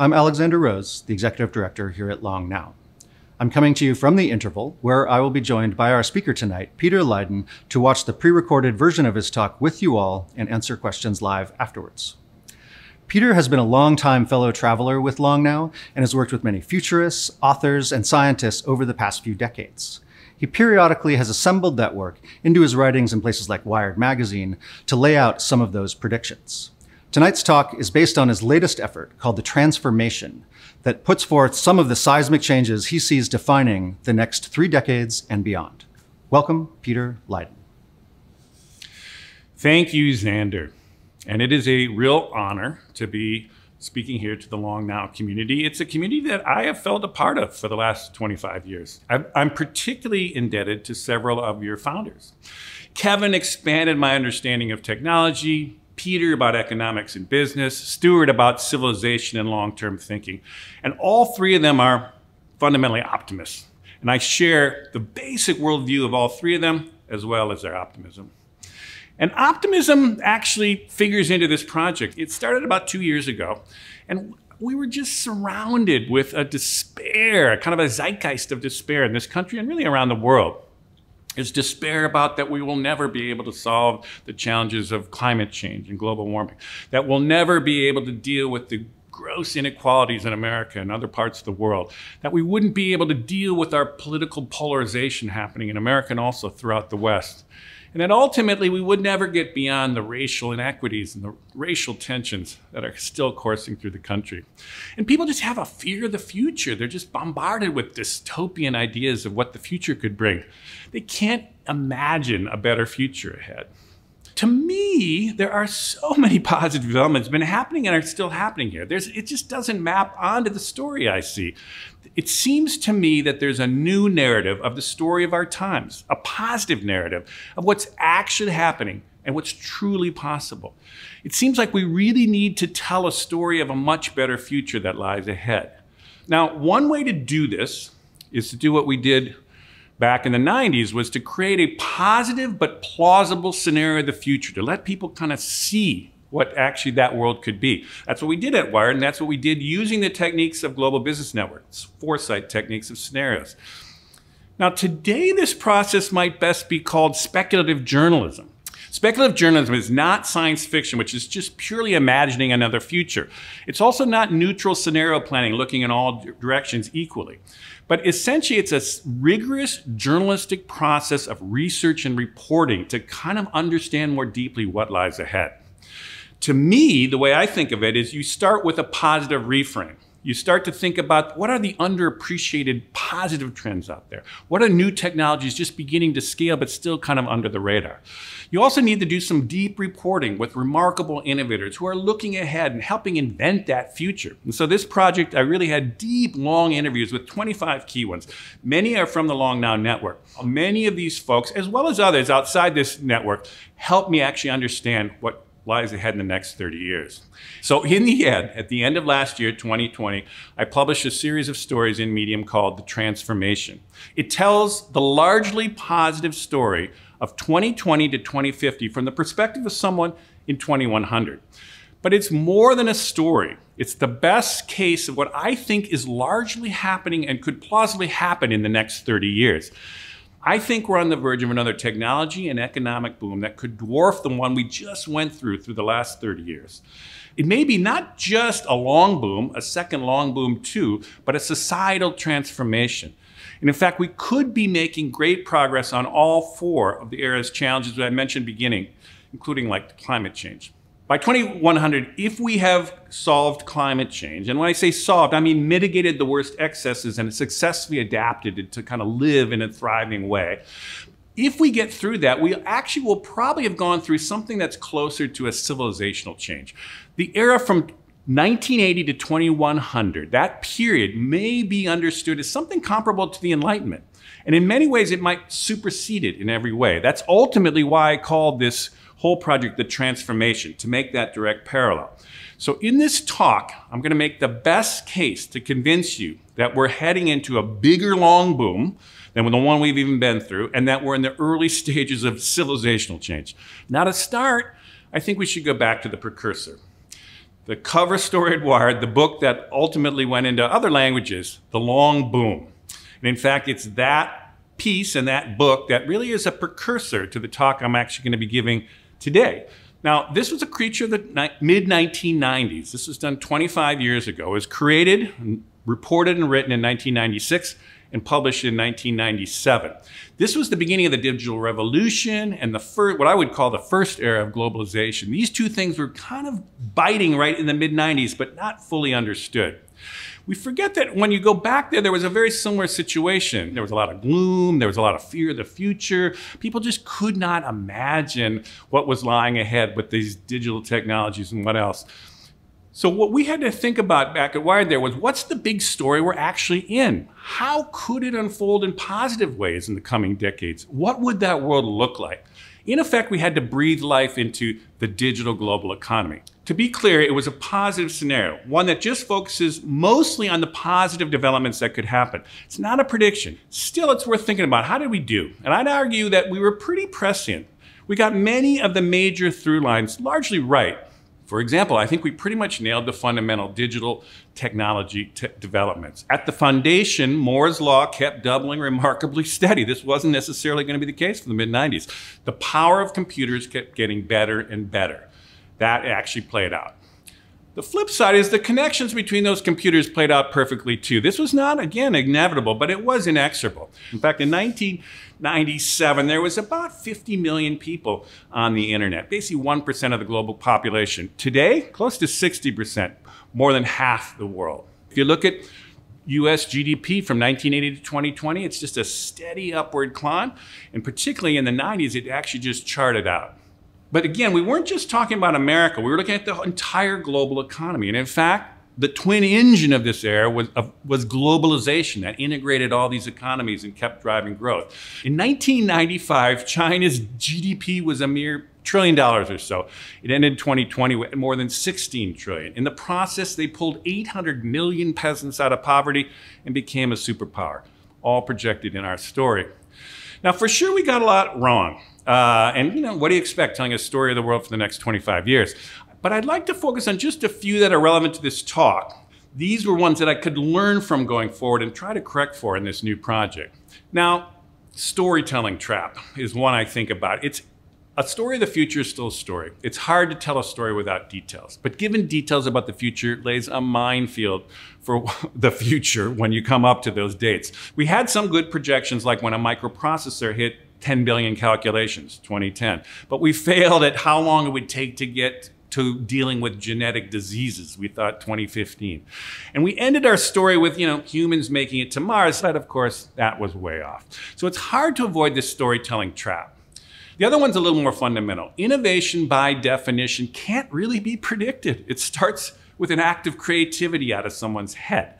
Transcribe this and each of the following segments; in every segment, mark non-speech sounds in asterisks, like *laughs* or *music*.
I'm Alexander Rose, the Executive Director here at Long Now. I'm coming to you from the interval, where I will be joined by our speaker tonight, Peter Leyden, to watch the pre recorded version of his talk with you all and answer questions live afterwards. Peter has been a long-time fellow traveler with Long Now and has worked with many futurists, authors, and scientists over the past few decades. He periodically has assembled that work into his writings in places like Wired Magazine to lay out some of those predictions. Tonight's talk is based on his latest effort called The Transformation that puts forth some of the seismic changes he sees defining the next three decades and beyond. Welcome, Peter Leyden. Thank you, Xander. And it is a real honor to be speaking here to the Long Now community. It's a community that I have felt a part of for the last 25 years. I'm particularly indebted to several of your founders. Kevin expanded my understanding of technology, Peter about economics and business, Stewart about civilization and long term thinking. And all three of them are fundamentally optimists. And I share the basic worldview of all three of them, as well as their optimism. And optimism actually figures into this project. It started about two years ago, and we were just surrounded with a despair, kind of a zeitgeist of despair in this country and really around the world is despair about that we will never be able to solve the challenges of climate change and global warming, that we'll never be able to deal with the gross inequalities in America and other parts of the world, that we wouldn't be able to deal with our political polarization happening in America and also throughout the West. And that ultimately we would never get beyond the racial inequities and the racial tensions that are still coursing through the country. And people just have a fear of the future. They're just bombarded with dystopian ideas of what the future could bring. They can't imagine a better future ahead. To me, there are so *laughs* many positive developments been happening and are still happening here. There's, it just doesn't map onto the story I see. It seems to me that there's a new narrative of the story of our times, a positive narrative of what's actually happening and what's truly possible. It seems like we really need to tell a story of a much better future that lies ahead. Now, one way to do this is to do what we did back in the 90s was to create a positive but plausible scenario of the future, to let people kind of see what actually that world could be. That's what we did at Wired, and that's what we did using the techniques of global business networks, foresight techniques of scenarios. Now, today, this process might best be called speculative journalism. Speculative journalism is not science fiction, which is just purely imagining another future. It's also not neutral scenario planning, looking in all directions equally. But essentially, it's a rigorous journalistic process of research and reporting to kind of understand more deeply what lies ahead. To me, the way I think of it is you start with a positive reframe. You start to think about what are the underappreciated positive trends out there? What are new technologies just beginning to scale but still kind of under the radar? You also need to do some deep reporting with remarkable innovators who are looking ahead and helping invent that future. And so this project, I really had deep, long interviews with 25 key ones. Many are from the Long Now Network. Many of these folks, as well as others outside this network, helped me actually understand what lies ahead in the next 30 years. So in the end, at the end of last year, 2020, I published a series of stories in Medium called The Transformation. It tells the largely positive story of 2020 to 2050 from the perspective of someone in 2100. But it's more than a story. It's the best case of what I think is largely happening and could plausibly happen in the next 30 years. I think we're on the verge of another technology and economic boom that could dwarf the one we just went through through the last 30 years. It may be not just a long boom, a second long boom too, but a societal transformation. And in fact, we could be making great progress on all four of the era's challenges that I mentioned beginning, including like climate change. By 2100, if we have solved climate change, and when I say solved, I mean mitigated the worst excesses and successfully adapted to kind of live in a thriving way, if we get through that, we actually will probably have gone through something that's closer to a civilizational change. The era from 1980 to 2100, that period may be understood as something comparable to the Enlightenment. And in many ways, it might supersede it in every way. That's ultimately why I called this whole project the transformation, to make that direct parallel. So in this talk, I'm going to make the best case to convince you that we're heading into a bigger long boom than the one we've even been through, and that we're in the early *laughs* stages of civilizational change. Now to start, I think we should go back to the precursor the cover story at Wired, the book that ultimately went into other languages, The Long Boom. And in fact, it's that piece and that book that really is a precursor to the talk I'm actually going to be giving today. Now, this was a creature of the mid 1990s. This was done 25 years ago. It was created, reported, and written in 1996 and published in 1997. This was the beginning of the digital revolution and the first, what I would call the first era of globalization. These two things were kind of biting right in the mid 90s, but not fully understood. We forget that when you go back there, there was a very similar situation. There was a lot of gloom, there was a lot of fear of the future. People just could not imagine what was lying ahead with these digital technologies and what else. So what we had to think about back at Wired there was what's the big story we're actually in? How could it unfold in positive ways in the coming decades? What would that world look like? In effect, we had to breathe life into the digital global economy. To be clear, it was a positive scenario, one that just focuses mostly on the positive developments that could happen. It's not a prediction. Still, it's worth thinking about. How did we do? And I'd argue that we were pretty prescient. We got many of the major through lines largely right. For example, I think we pretty much nailed the fundamental digital technology developments. At the foundation, Moore's law kept doubling remarkably steady. This wasn't necessarily going to be the case for the mid 90s. The power of computers kept getting better and better. That actually played out. The flip side is the connections between those computers played out perfectly too. This was not, again, inevitable, but it was inexorable. In fact, in 1997, there was about 50 million people on the internet, basically 1% of the global population. Today, close to 60%, more than half the world. If you look at US GDP from 1980 to 2020, it's just a steady upward climb. And particularly in the 90s, it actually just charted out. But again, we weren't just talking about America, we were looking at the entire global economy. And in fact, the twin engine of this era was, uh, was globalization that integrated all these economies and kept driving growth. In 1995, China's GDP was a mere trillion dollars or so. It ended 2020 at more than 16 trillion. In the process, they pulled 800 million peasants out of poverty and became a superpower, all projected in our story. Now, for sure, we got a lot wrong. Uh, and you know, what do you expect telling a story of the world for the next 25 years? But I'd like to focus on just a few that are relevant to this talk. These were ones that I could learn from going forward and try to correct for in this new project. Now, storytelling trap is one I think about. It's a story of the future is still a story. It's hard to tell a story without details. But given details about the future lays a minefield for *laughs* the future when you come up to those dates. We had some good projections like when a microprocessor hit 10 billion calculations, 2010. But we failed at how long it would take to get to dealing with genetic diseases. We thought 2015. And we ended our story with, you know, humans making it to Mars, but of course, that was way off. So it's hard to avoid this storytelling trap. The other one's a little more fundamental. Innovation, by definition, can't really be predicted. It starts with an act of creativity out of someone's head.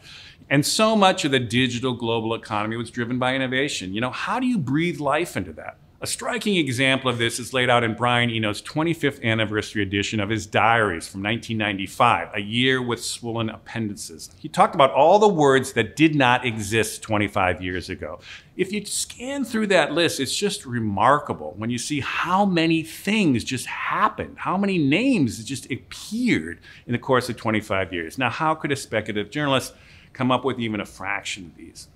And so much of the digital global economy was driven by innovation. You know, how do you breathe life into that? A striking example of this is laid out in Brian Eno's 25th anniversary edition of his diaries from 1995, A Year with Swollen Appendices. He talked about all the words that did not exist 25 years ago. If you scan through that list, it's just remarkable when you see how many things just happened, how many names just appeared in the course of 25 years. Now, how could a speculative journalist come up with even a fraction of these.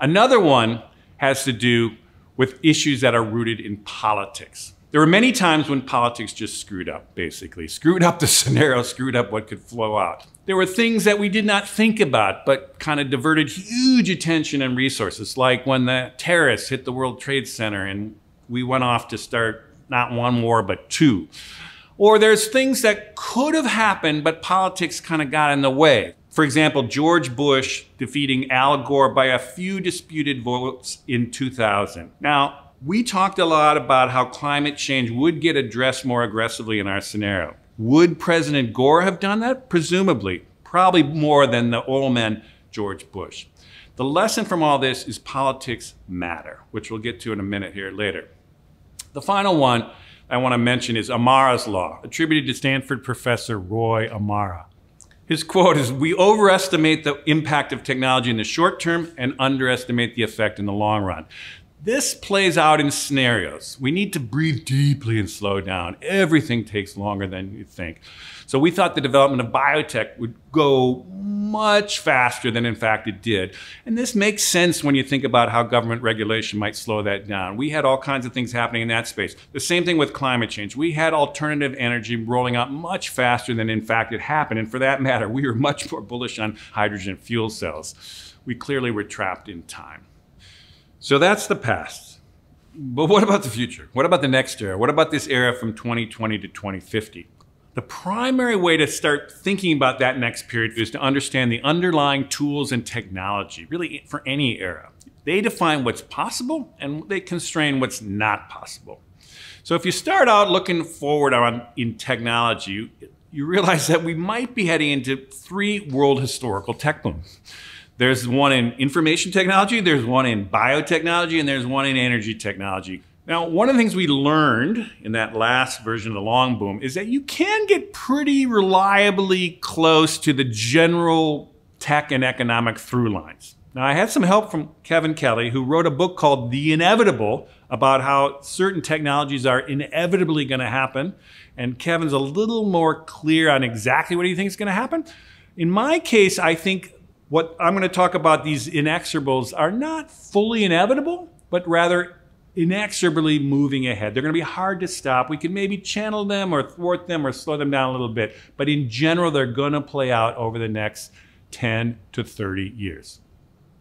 Another one has to do with issues that are rooted in politics. There were many times when politics just screwed up, basically. Screwed up the *laughs* scenario, screwed up what could flow out. There were things that we did not think about, but kind of diverted huge attention and resources, like when the terrorists hit the World Trade Center and we went off to start not one war, but two. Or there's things that could have happened, but politics kind of got in the way. For example, George Bush defeating Al Gore by a few disputed votes in 2000. Now, we talked a lot about how climate change would get addressed more aggressively in our scenario. Would President Gore have done that? Presumably, probably more than the oil man George Bush. The lesson from all this is politics matter, which we'll get to in a minute here later. The final one I want to mention is Amara's Law, attributed to Stanford professor Roy Amara. His quote is We overestimate the impact of technology in the short term and underestimate the effect in the long run. This plays out in scenarios. We need to breathe deeply and slow down. Everything takes longer than you think. So we thought the development of biotech would go much faster than in fact it did. And this makes sense when you think about how government regulation might slow that down. We had all kinds of things happening in that space. The same thing with climate change. We had alternative energy rolling out much faster than in fact it happened. And for that matter, we were much more bullish on hydrogen fuel cells. We clearly were trapped in time. So that's the past. But what about the future? What about the next era? What about this era from 2020 to 2050? The primary way to start thinking about that next period is to understand the underlying tools and technology, really for any era. They define what's possible and they constrain what's not possible. So if you start out looking forward on in technology, you realize that we might be heading into three world historical tech booms. There's one in information technology, there's one in biotechnology, and there's one in energy technology. Now, one of the things we learned in that last version of the long boom is that you can get pretty reliably close to the general tech and economic through lines. Now, I had some help from Kevin Kelly, who wrote a book called The Inevitable about how certain technologies are inevitably going to happen. And Kevin's a little more clear on exactly what he thinks is going to happen. In my case, I think what I'm going to talk about, these inexorables, are not fully inevitable, but rather inexorably moving ahead. They're going to be hard to stop. We can maybe channel them or thwart them or slow them down a little bit. But in general, they're going to play out over the next 10 to 30 years.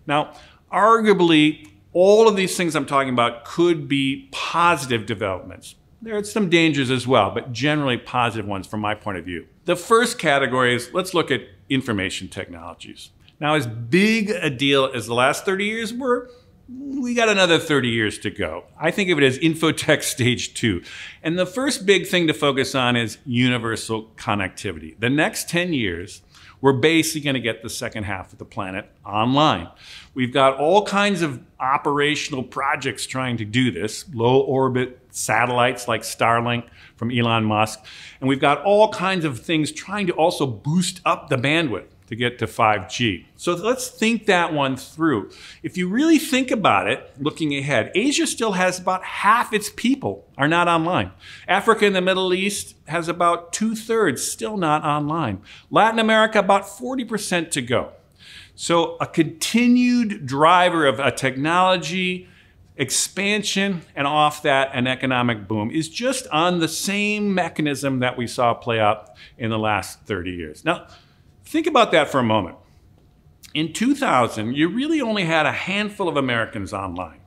Now, arguably, all of these things I'm talking about could be positive developments. There are some dangers as well, but generally positive ones from my point of view. The first category is let's look at information technologies. Now, as big a deal as the last 30 years were, we got another 30 years to go. I think of it as infotech stage two. And the first big thing to focus on is universal connectivity. The next 10 years, we're basically going to get the second half of the planet online. We've got all kinds of operational projects trying to do this, low orbit satellites like Starlink from Elon Musk. And we've got all kinds of things trying to also boost up the bandwidth to get to 5G. So let's think that one through. If you really think about it, looking ahead, Asia still has about half its people are not online. Africa and the Middle East has about two thirds still not online. Latin America, about 40% to go. So a continued driver of a technology expansion and off that an economic boom is just on the same mechanism that we saw play out in the last 30 years. Now, Think about that for a moment. In 2000, you really only had a handful of Americans online.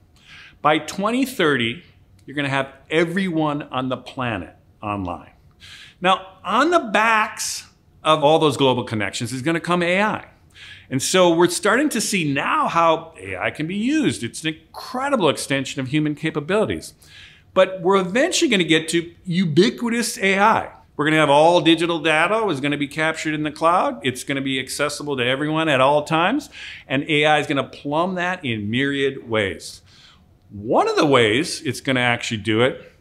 By 2030, you're going to have everyone on the planet online. Now, on the backs of all those global connections is going to come AI. And so we're starting to see now how AI can be used. It's an incredible extension of human capabilities. But we're eventually going to get to ubiquitous AI. We're going to have all digital data is going to be captured in the cloud. It's going to be accessible to everyone at all times. And AI is going to plumb that in myriad ways. One of the ways it's going to actually do it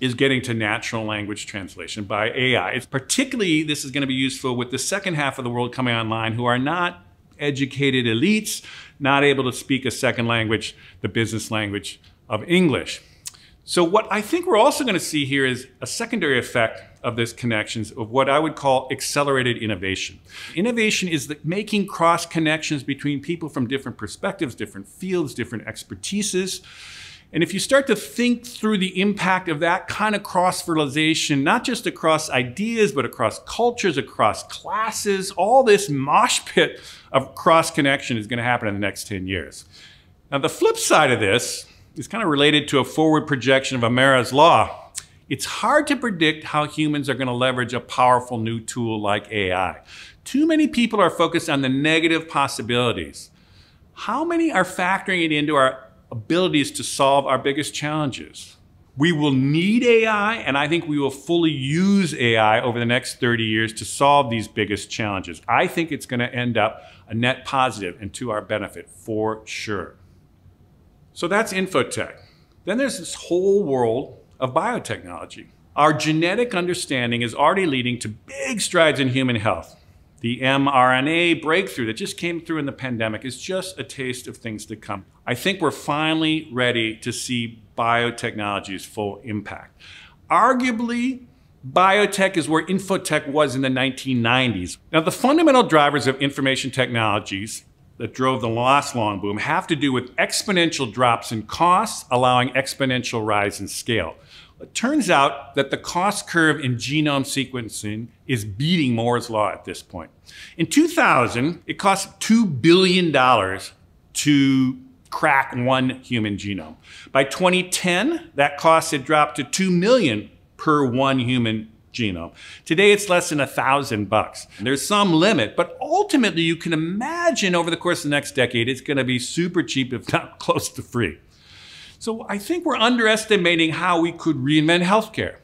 is getting to natural language translation by AI. It's particularly, this is going to be useful with the second half of the world coming online who are not educated elites, not able to speak a second language, the business language of English. So what I think we're also going to see here is a secondary effect of this connections of what I would call accelerated innovation. Innovation is the making cross connections between people from different perspectives, different fields, different expertises. And if you start to think through the impact of that kind of cross fertilization, not just across ideas, but across cultures, across classes, all this mosh pit of cross connection is going to happen in the next 10 years. Now, the flip side of this is kind of related to a forward projection of Amara's law. It's hard to predict how humans are going to leverage a powerful new tool like AI. Too many people are focused on the negative possibilities. How many are factoring it into our abilities to solve our biggest challenges? We will need AI, and I think we will fully use AI over the next 30 years to solve these biggest challenges. I think it's going to end up a net positive and to our benefit for sure. So that's infotech. Then there's this whole world of biotechnology. Our genetic understanding is already leading to big strides in human health. the mRNA breakthrough that just came through in the pandemic is just a taste of things to come. I think we're finally ready to see biotechnology's full impact. Arguably, biotech is where infotech was in the 1990s. Now, the fundamental drivers of information technologies that drove the last long boom have to do with exponential drops in costs, allowing exponential rise in scale. It turns out that the cost curve in genome sequencing is beating Moore's law at this point. In 2000, it cost $2 billion to crack one human genome. By 2010, that cost had dropped to 2 million per one human genome. Today it's less than a thousand bucks. There's some limit, but ultimately you can imagine over the course of the next decade it's going to be super cheap, if not *laughs* close to free. So I think we're underestimating how we could reinvent healthcare.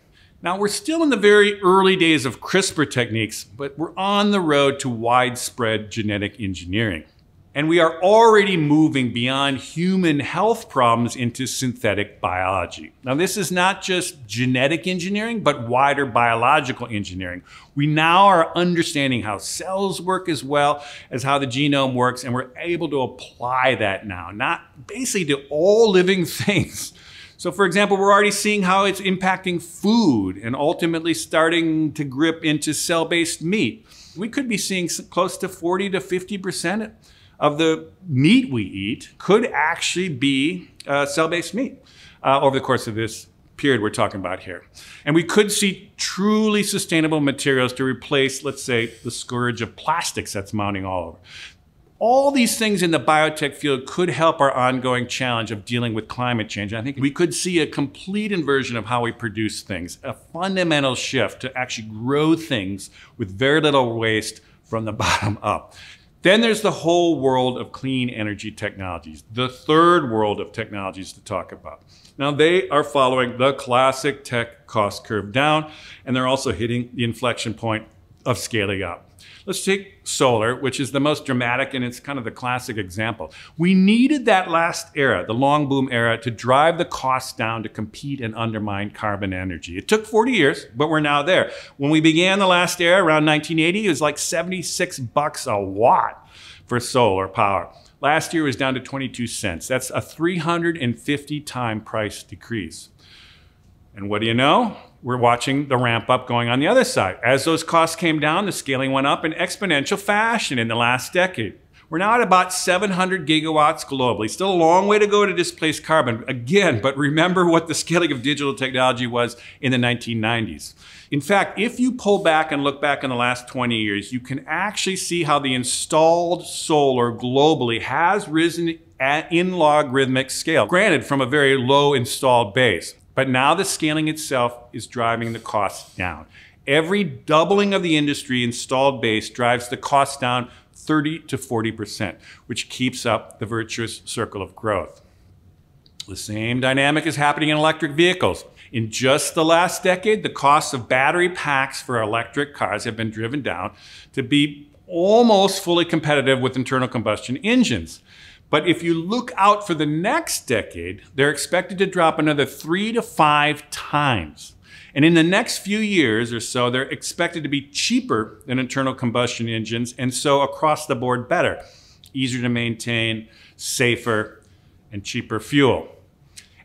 Now we're still in the very early days of CRISPR techniques, but we're on the road to widespread genetic engineering. And we are already moving beyond human health problems into synthetic biology. Now, this is not just genetic engineering, but wider biological engineering. We now are understanding how cells work as well as how the genome works, and we're able to apply that now, not basically to all living *laughs* things. So, for example, we're already seeing how it's impacting food and ultimately starting to grip into cell based meat. We could be seeing close to 40 to 50 percent of the meat we eat could actually be uh, cell-based meat uh, over the course of this period we're talking about here. And we could see truly sustainable materials to replace, let's say, the scourge of plastics that's mounting all over. All these things in the biotech field could help our ongoing challenge of dealing with climate change. I think we could see a complete inversion of how we produce things, a fundamental shift to actually grow things with very little waste from the *laughs* bottom up. Then there's the whole world of clean energy technologies, the third world of technologies to talk about. Now, they are following the classic tech cost curve down, and they're also hitting the inflection point of scaling up. Let's take solar, which is the most dramatic and it's kind of the classic example. We needed that last era, the long boom era, to drive the costs down to compete and undermine carbon energy. It took 40 years, but we're now there. When we began the last era around 1980, it was like 76 bucks a watt for solar power. Last year was down to 22 cents. That's a 350 time price decrease. And what do you know? We're watching the ramp up going on the other side. As those costs came down, the scaling went up in exponential fashion in the last decade. We're now at about 700 gigawatts globally. Still a long way to go to displace carbon. Again, but remember what the scaling of digital technology was in the 1990s. In fact, if you pull back and look back in the last 20 years, you can actually see how the installed solar globally has risen in logarithmic scale. Granted, from a very low installed base. But now the scaling itself is driving the costs down. Every doubling of the industry installed base drives the cost down 30 to 40%, which keeps up the virtuous circle of growth. The same dynamic is happening in electric vehicles. In just the last decade, the cost of battery packs for electric cars have been driven down to be almost fully competitive with internal combustion engines. But if you look out for the next decade, they're expected to drop another three to five times. And in the next few years or so, they're expected to be cheaper than internal combustion engines, and so across the board better, easier to maintain, safer, and cheaper fuel.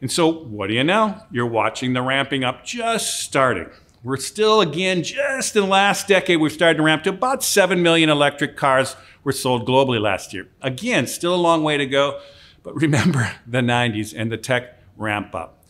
And so, what do you know? You're watching the ramping up just starting. We're still, again, just in the last decade, we've started to ramp to about 7 million electric cars were sold globally last year. Again, still a long way to go, but *laughs* remember the 90s and the tech ramp up.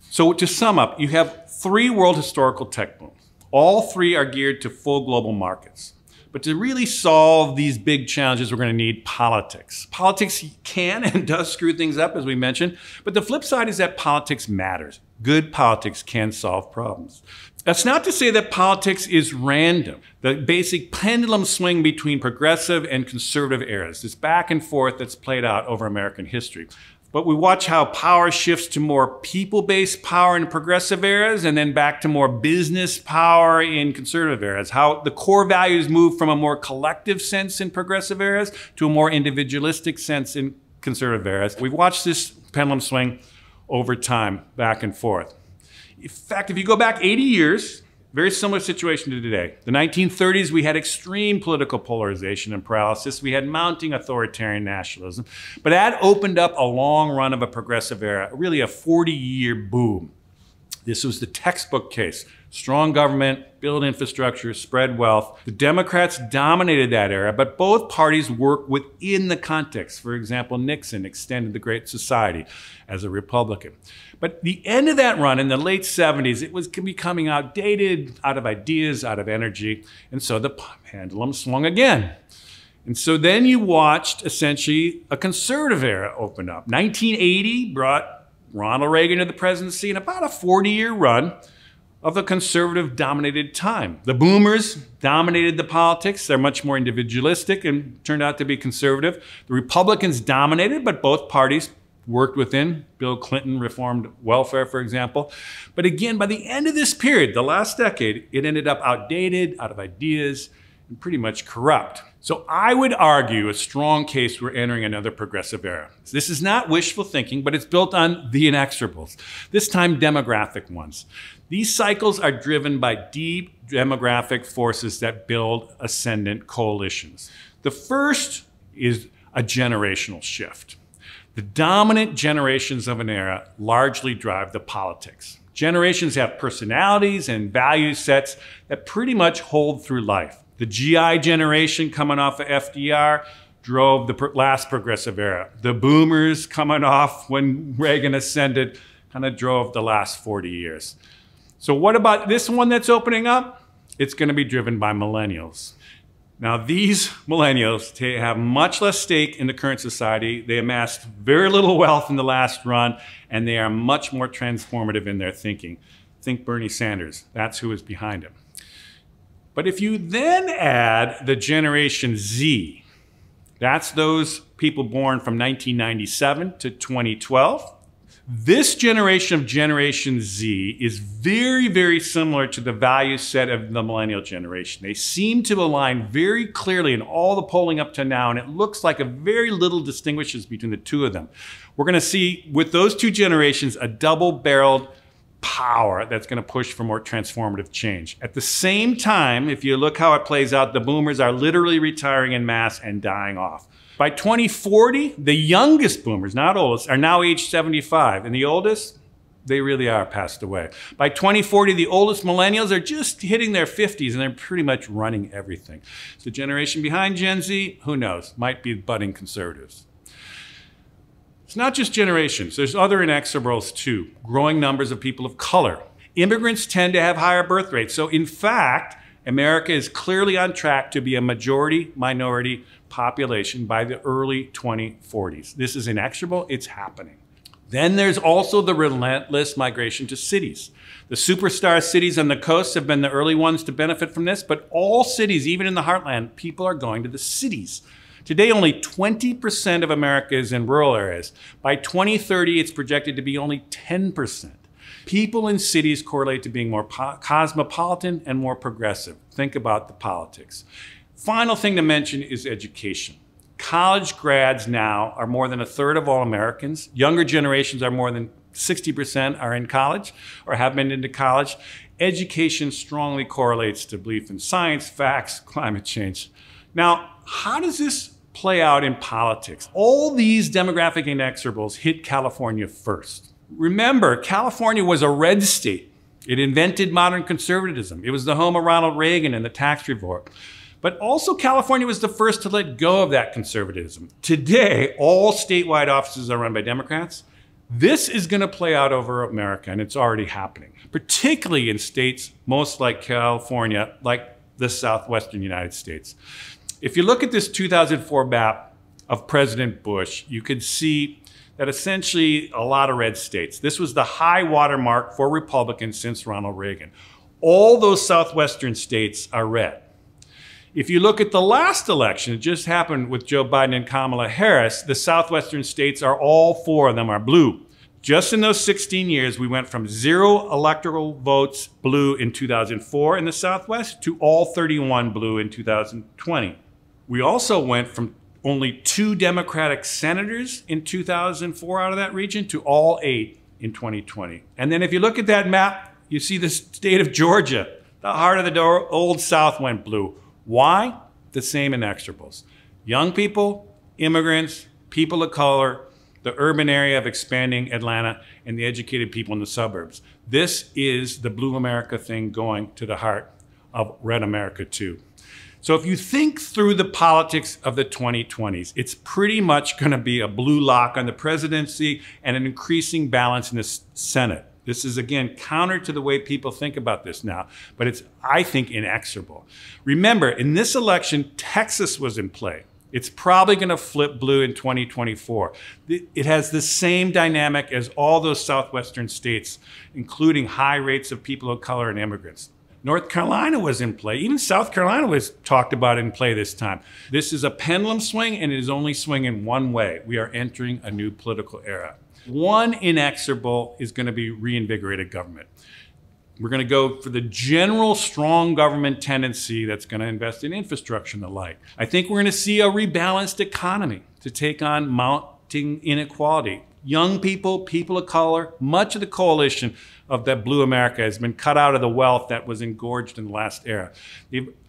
So to sum up, you have three world historical tech booms. All three are geared to full global markets. But to really solve these big challenges, we're going to need politics. Politics can and *laughs* does screw things up, as we mentioned, but the flip side is that politics matters. Good politics can solve problems. That's not to say that politics is random. The basic pendulum swing between progressive and conservative eras, this back and forth that's played out over American history. But we watch how power shifts to more people based power in progressive eras and then back to more business power in conservative eras. How the core values move from a more collective sense in progressive eras to a more individualistic sense in conservative eras. We've watched this pendulum swing over time, back and forth. In fact, if you go back 80 years, Very similar situation to today. The 1930s, we had extreme political polarization and paralysis. We had mounting authoritarian nationalism. But that opened up a long run of a progressive era, really a 40 year boom. This was the textbook case. Strong government, build infrastructure, spread wealth. The Democrats dominated that era, but both parties worked within the context. For example, Nixon extended the Great Society as a Republican. But the end of that run in the late 70s, it was becoming outdated, out of ideas, out of energy. And so the pendulum swung again. And so then you watched essentially a conservative era open up. 1980 brought Ronald Reagan to the presidency in about a 40 year run of a conservative dominated time. The boomers dominated the politics. They're much more individualistic and turned out to be conservative. The Republicans dominated, but both parties worked within. Bill Clinton reformed welfare, for example. But again, by the end of this period, the last decade, it ended up outdated, out of ideas, and pretty much corrupt. So I would argue a strong case we're entering another progressive era. This is not wishful thinking, but it's built on the inexorables, this time demographic ones. These cycles are driven by deep demographic forces that build ascendant coalitions. The first is a generational shift. The dominant generations of an era largely drive the politics. Generations have personalities and value sets that pretty much hold through life. The GI generation coming off of FDR drove the last progressive era. The boomers coming off when Reagan ascended kind of drove the last 40 years. So, what about this one that's opening up? It's going to be driven by millennials. Now, these millennials have much less stake in the current society. They amassed very little wealth in the last run, and they are much more transformative in their thinking. Think Bernie Sanders. That's who is behind him. But if you then add the Generation Z, that's those people born from 1997 to 2012. This generation of Generation Z is very, very similar to the value set of the millennial generation. They seem to align very clearly in all the polling up to now, and it looks like a very little distinguishes between the two of them. We're going to see with those two generations a double barreled power that's going to push for more transformative change. At the same time, if you look how it plays out, the boomers are literally retiring in mass and dying off. By 2040, the youngest boomers, not oldest, are now age 75, and the oldest, they really are passed away. By 2040, the oldest millennials are just hitting their 50s and they're pretty much running everything. The generation behind Gen Z, who knows, might be budding conservatives. It's not just generations, there's other inexorables too. Growing numbers of people of color. Immigrants tend to have higher birth rates. So, in fact, America is clearly on track to be a majority minority population by the early 2040s. This is inexorable, it's happening. Then there's also the relentless migration to cities. The superstar cities on the coast have been the early ones to benefit from this, but all cities, even in the heartland, people are going to the cities. Today, only 20% of America is in rural areas. By 2030, it's projected to be only 10%. People in cities correlate to being more cosmopolitan and more progressive. Think about the politics. Final thing to mention is education. College grads now are more than a third of all Americans. Younger generations are more than 60% are in college or have been into college. Education strongly correlates to belief in science, facts, climate change. Now, how does this play out in politics. All these demographic inexorables hit California first. Remember, California was a red state. It invented modern conservatism. It was the home of Ronald Reagan and the tax reform. But also, California was the first to let go of that conservatism. Today, all statewide offices are run by Democrats. This is going to play out over America, and it's already happening, particularly in states most like California, like the southwestern United States. If you look at this 2004 map of President Bush, you can see that essentially a lot of red states. This was the high watermark for Republicans since Ronald Reagan. All those southwestern states are red. If you look at the last election, it just happened with Joe Biden and Kamala Harris, the southwestern states are all four of them are blue. Just in those 16 years, we went from zero electoral votes blue in 2004 in the Southwest to all 31 blue in 2020. We also went from only two Democratic senators in 2004 out of that region to all eight in 2020. And then if you look at that map, you see the state of Georgia. The heart of the old South went blue. Why? The same inexorables. Young people, immigrants, people of color, the urban area of expanding Atlanta, and the educated people in the suburbs. This is the Blue America thing going to the heart of Red America, too. So if you think through the politics of the 2020s, it's pretty much going to be a blue lock on the presidency and an increasing balance in the Senate. This is again counter to the way people think about this now, but it's, I think, inexorable. Remember, in this election, Texas was in play. It's probably going to flip blue in 2024. It has the same dynamic as all those southwestern states, including high rates of people of color and immigrants. North Carolina was in play. Even South Carolina was talked about in play this time. This is a pendulum swing, and it is only swinging one way. We are entering a new political era. One inexorable is going to be reinvigorated government. We're going to go for the general strong government tendency that's going to invest in infrastructure and the like. I think we're going to see a rebalanced economy to take on mounting inequality. Young people, people of color, much of the coalition of that blue America has been cut out of the wealth that was engorged in the last era.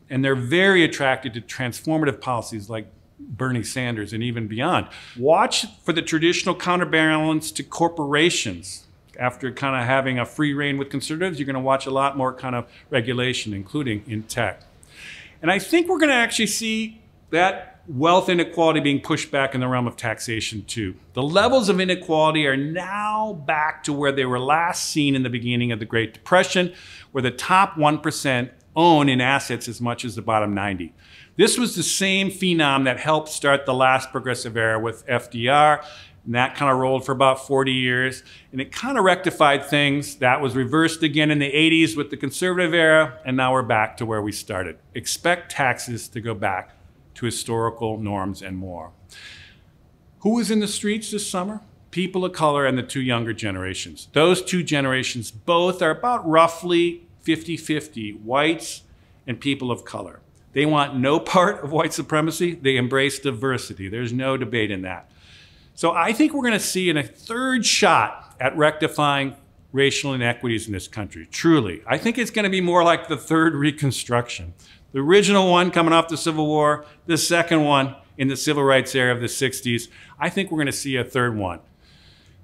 And they're very attracted to transformative policies like Bernie Sanders and even beyond. Watch for the traditional counterbalance to corporations. After kind of having a free reign with conservatives, you're going to watch a lot more kind of regulation, including in tech. And I think we're going to actually see that wealth inequality being pushed back in the realm of taxation too. The levels of inequality are now back to where they were last seen in the beginning of the Great Depression, where the top 1% own in assets as much as the bottom 90. This was the same phenom that helped start the last progressive era with FDR. And that kind of rolled for about 40 years. And it kind of rectified things. That was reversed again in the 80s with the conservative era. And now we're back to where we started. Expect taxes to go back to historical norms and more. Who was in the streets this summer? People of color and the two younger generations. Those two generations both are about roughly 50 50, whites and people of color. They want no *laughs* part of white supremacy. They embrace diversity. There's no debate in that. So I think we're going to see in a third shot at rectifying racial inequities in this country. Truly. I think it's going to be more like the third Reconstruction. The original one coming off the Civil War, the second one in the civil rights era of the 60s. I think we're going to see a third one.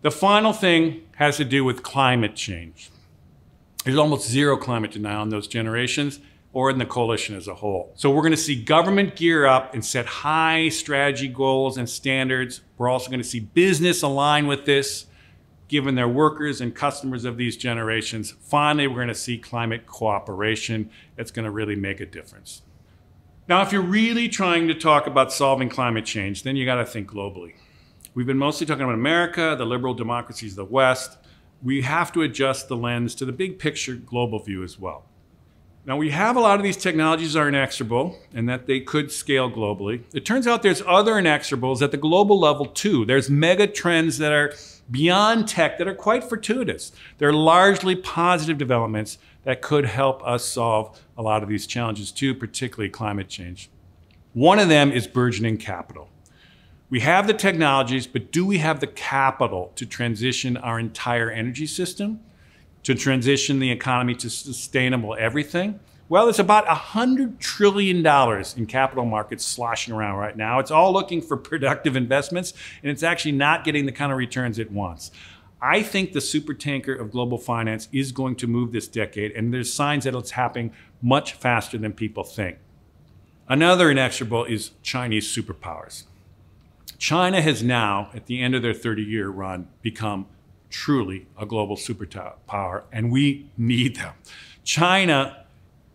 The final thing has to do with climate change. There's almost zero climate denial in those generations or in the coalition as a whole. So we're going to see government gear up and set high strategy goals and standards. We're also going to see business align with this given their workers and customers of these generations. Finally, we're going to see climate cooperation It's going to really make a difference. Now, if you're really trying to talk about solving climate change, then you got to think globally. We've been mostly talking about America, the liberal democracies of the West. We have to adjust the lens to the big picture global view as well. Now, we have a lot of these technologies are inexorable and that they could scale globally. It turns out there's other inexorables at the global level too. There's mega trends that are beyond tech that are quite fortuitous. They're largely positive developments that could help us solve a lot of these challenges too, particularly climate change. One of them is burgeoning capital. We have the technologies, but do we have the capital to transition our entire energy system, to transition the economy to sustainable everything? Well, it's about $100 trillion in capital markets sloshing around right now. It's all looking for productive investments, and it's actually not getting the kind of returns it wants. I think the supertanker of global finance is going to move this decade, and there's signs that it's happening much faster than people think. Another inexorable is Chinese superpowers. China has now, at the end of their 30 year run, become truly a global superpower, and we need them. China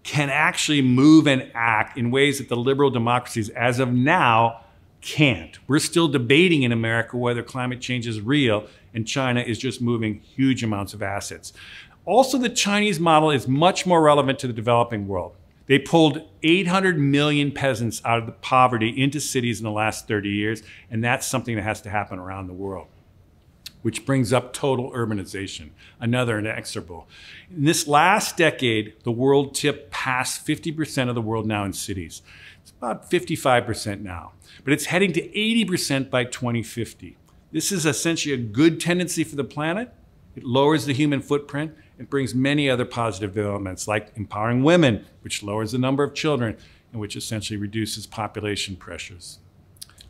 can actually move and act in ways that the liberal democracies, as of now, can't. We're still debating in America whether climate change is real, and China is just moving huge amounts of assets. Also, the Chinese model is much more relevant to the developing world. They pulled 800 million peasants out of poverty into cities in the last 30 years, and that's something that has to happen around the world which brings up total urbanization, another inexorable. In this last decade, the world tipped past 50% of the world now in cities. It's about 55% now, but it's heading to 80% by 2050. This is essentially a good tendency for the planet. It lowers the human footprint It brings many other positive developments like empowering women, which lowers the number of children and which essentially reduces population pressures.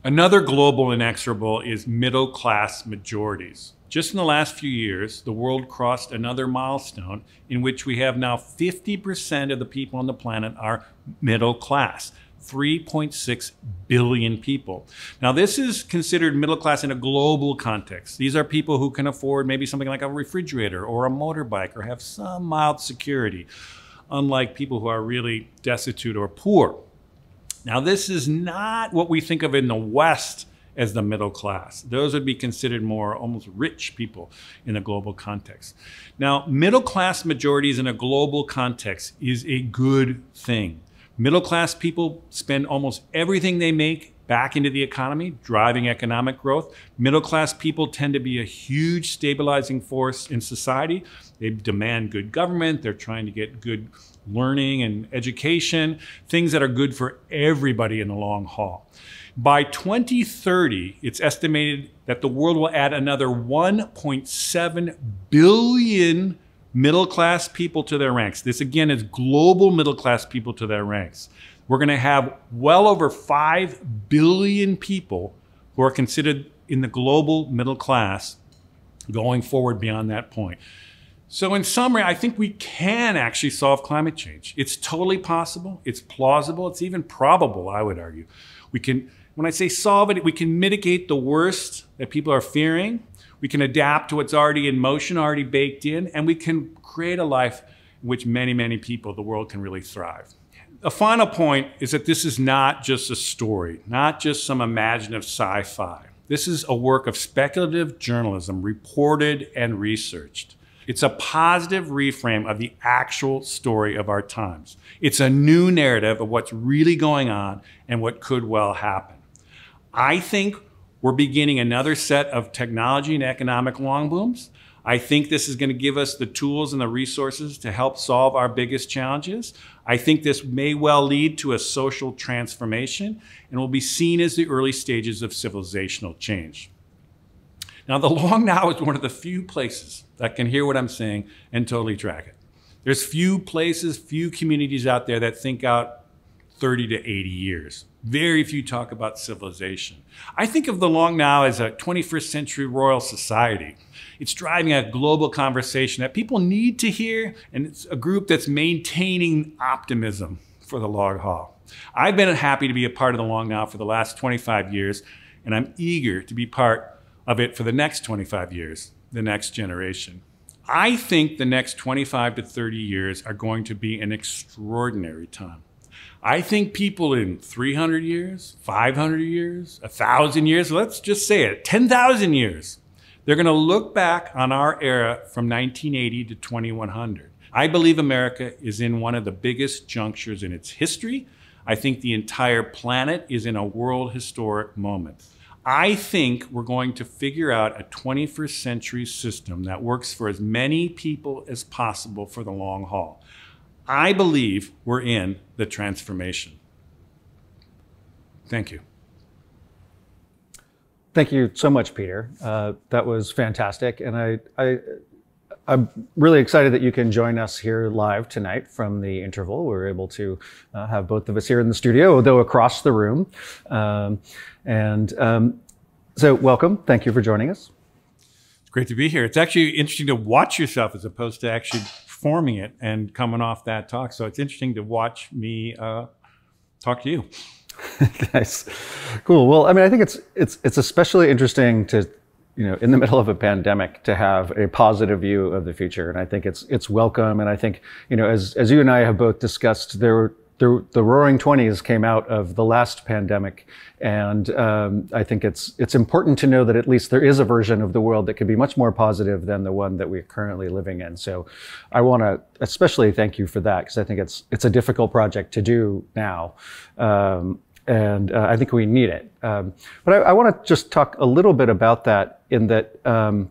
Another global inexorable is middle class majorities. Just in the last few years, the world crossed another milestone in which we have now 50% of the people on the planet are middle class. 3.6 billion people. Now, this is considered middle class in a global context. These are people who can afford maybe something like a refrigerator or a motorbike or have some mild security, unlike people who are really destitute or poor. Now, this is not what we think of in the West as the middle class. Those would be considered more almost rich people in a global context. Now, middle class majorities in a global context is a good thing. Middle class people spend almost everything they make back into the economy, driving economic growth. Middle class people tend to be a huge stabilizing force in society. They demand good government, they're trying to get good learning and education, things that are good for everybody in the long haul. By 2030, it's estimated that the world will add another 1.7 billion middle class people to their ranks. This again is global middle class people to their ranks. We're going to have well over 5 billion people who are considered in the global middle class going forward beyond that point. So, in summary, I think we can actually solve climate change. It's totally possible, it's plausible, it's even probable, I would argue. We can, when I say solve it, we can mitigate the worst that people are fearing. We can adapt to what's already in motion, already baked in, and we can create a life in which many, many people, the world can really thrive. A final point is that this is not just a story, not just some imaginative sci fi. This is a work of speculative journalism, reported and researched. It's a positive reframe of the actual story of our times. It's a new narrative of what's really going on and what could well happen. I think we're beginning another set of technology and economic long booms. I think this is going to give us the tools and the resources to help solve our biggest challenges. I think this may well lead to a social transformation and will be seen as the early stages of civilizational change. Now, the long now is one of the few places that can hear what I'm saying and totally track it. There's few places, few communities out there that think out 30 to 80 years. Very few talk about civilization. I think of the long now as a 21st century royal society. It's driving a global conversation that people need to hear, and it's a group that's maintaining optimism for the long haul. I've been happy to be a part of the long now for the last 25 years, and I'm eager to be part of it for the next 25 years, the next generation. I think the next 25 to 30 years are going to be an extraordinary time. I think people in 300 years, 500 years, 1,000 years, let's just say it, 10,000 years, they're going to look back on our era from 1980 to 2100. I believe America is in one of the biggest junctures in its history. I think the entire planet is in a world historic moment. I think we're going to figure out a 21st century system that works for as many people as possible for the long haul. I believe we're in the transformation. Thank you. Thank you so much, Peter. Uh, that was fantastic. And I, I, I'm really excited that you can join us here live tonight from the interval. We're able to uh, have both of us here in the studio, though across the room. Um, and um, so, welcome. Thank you for joining us. It's great to be here. It's actually interesting to watch yourself as opposed to actually forming it and coming off that talk. So, it's interesting to watch me uh, talk to you. *laughs* nice, cool. Well, I mean, I think it's it's it's especially interesting to you know in the *laughs* middle of a pandemic to have a positive view of the future, and I think it's it's welcome. And I think you know as as you and I have both discussed, there the, the roaring 20s came out of the last pandemic. And um, I think it's, it's important to know that at least there is a version of the world that could be much more positive than the one that we're currently living in. So I want to especially thank you for that because I think it's, it's a difficult project to do now. Um, and uh, I think we need it. Um, but I, I want to just talk a little bit about that in that um,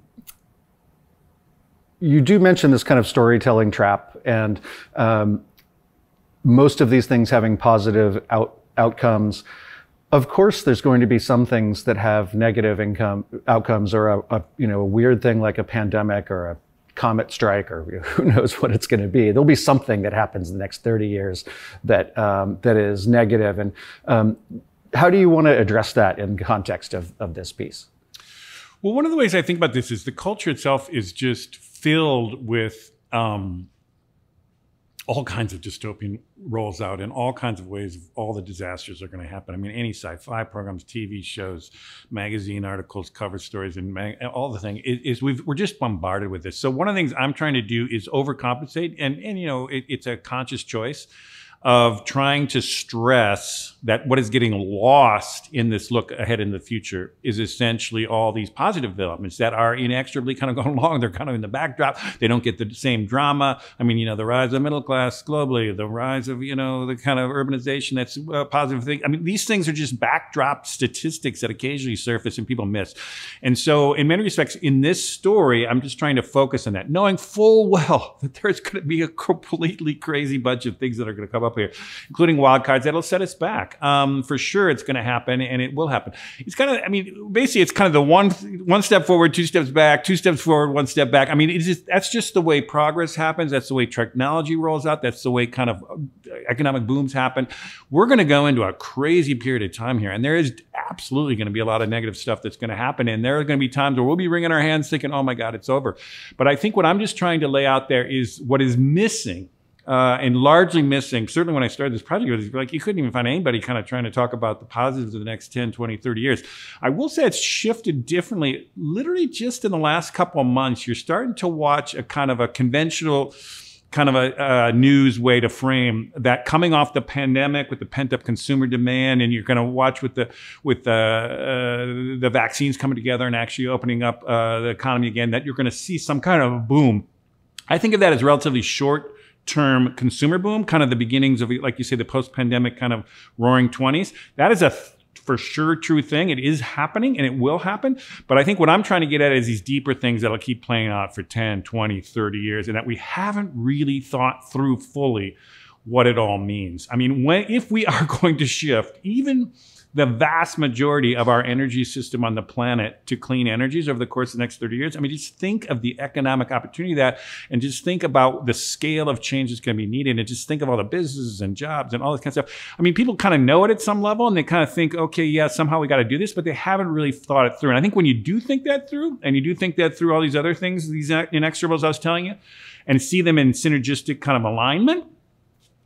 you do mention this kind of storytelling trap and um, most of these things having positive out, outcomes. Of course, there's going to be some things that have negative income outcomes, or a, a, you know a weird thing like a pandemic or a comet strike or *laughs* who knows what it's going to be. There'll be something that happens in the next 30 years that, um, that is negative. And um, how do you want to address that in context of, of this piece? Well, one of the ways I think about this is the culture itself is just filled with um, all kinds of dystopian rolls out in all kinds of ways all the disasters are going to happen. I mean, any sci-fi programs, TV shows, magazine articles, cover stories, and mag- all the thing is, is we are just bombarded with this. So one of the things I'm trying to do is overcompensate, and and you know it, it's a conscious choice of trying to stress that what is getting lost in this look ahead in the future is essentially all these positive developments that are inexorably kind of *laughs* going along. They're kind of in the backdrop. They don't get the same drama. I mean, you know, the rise of middle class globally, the rise of, you know, the kind of urbanization that's a positive thing. I mean, these things are just backdrop statistics that occasionally surface and people miss. And so, in many respects, in this story, I'm just trying to focus on that, knowing full well *laughs* that there's going to be a completely crazy bunch of things that are going to come up up here, including wild cards that'll set us back. Um, for sure, it's going to happen, and it will happen. It's kind of, I mean, basically, it's kind of the one one step forward, two steps back, two steps forward, one step back. I mean, it's just that's just the way progress happens. That's the way technology rolls out. That's the way kind of uh, economic booms happen. We're going to go into a crazy period of time here, and there is absolutely going to be a lot of negative stuff that's going to happen. And there are going to be times where we'll be wringing our hands thinking, oh my God, it's over. But I think what I'm just trying to lay out there is what is missing uh, and largely missing. Certainly when I started this project, it was like you couldn't even find anybody kind of trying to talk about the positives of the next 10, 20, 30 years. I will say it's shifted differently. Literally just in the last couple of months, you're starting to watch a kind of a conventional kind of a, a, news way to frame that coming off the pandemic with the pent up consumer demand, and you're going to watch with the with the uh, the vaccines coming together and actually opening up uh, the economy again, that you're going to see some kind of a boom. I think of that as relatively short term consumer boom, kind of the beginnings of, like you say, the post pandemic kind of roaring 20s. That is a for sure true thing. It is happening and it will happen. But I think what I'm trying to get at is these deeper things that'll keep playing out for 10, 20, 30 years and that we haven't really thought through fully what it all means. I mean, when, if we are *laughs* going to shift, even the vast majority of our energy system on the planet to clean energies over the course of the next 30 years. I mean, just think of the economic opportunity that, and just think about the scale of change that's going to be needed, and just think of all the businesses and jobs and all this kind of stuff. I mean, people kind of know it at some level, and they kind of think, okay, yeah, somehow we got to do this, but they haven't really thought it through. And I think when you do think that through, and you do think that through all these other things, these inexorables I was telling you, and see them in synergistic kind of alignment,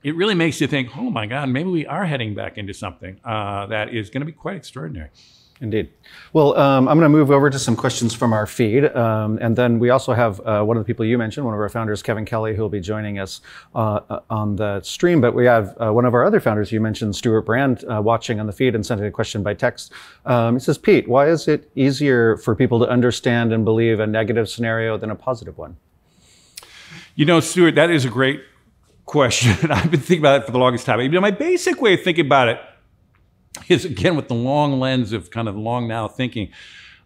it really makes you think, oh my God, maybe we are heading back into something uh, that is going to be quite extraordinary. Indeed. Well, um, I'm going to move over to some questions from our feed. Um, and then we also have uh, one of the people you mentioned, one of our founders, Kevin Kelly, who will be joining us uh, uh on the stream. But we have uh, one of our other founders you mentioned, Stewart Brand, uh, watching on the feed and sending a question by text. Um, he says, Pete, why is it easier for people to understand and believe a negative scenario than a positive one? You know, Stewart, that is a great question. *laughs* I've been thinking about it for the longest time. You know, my basic way of thinking about it is again with the long lens of kind of long now thinking.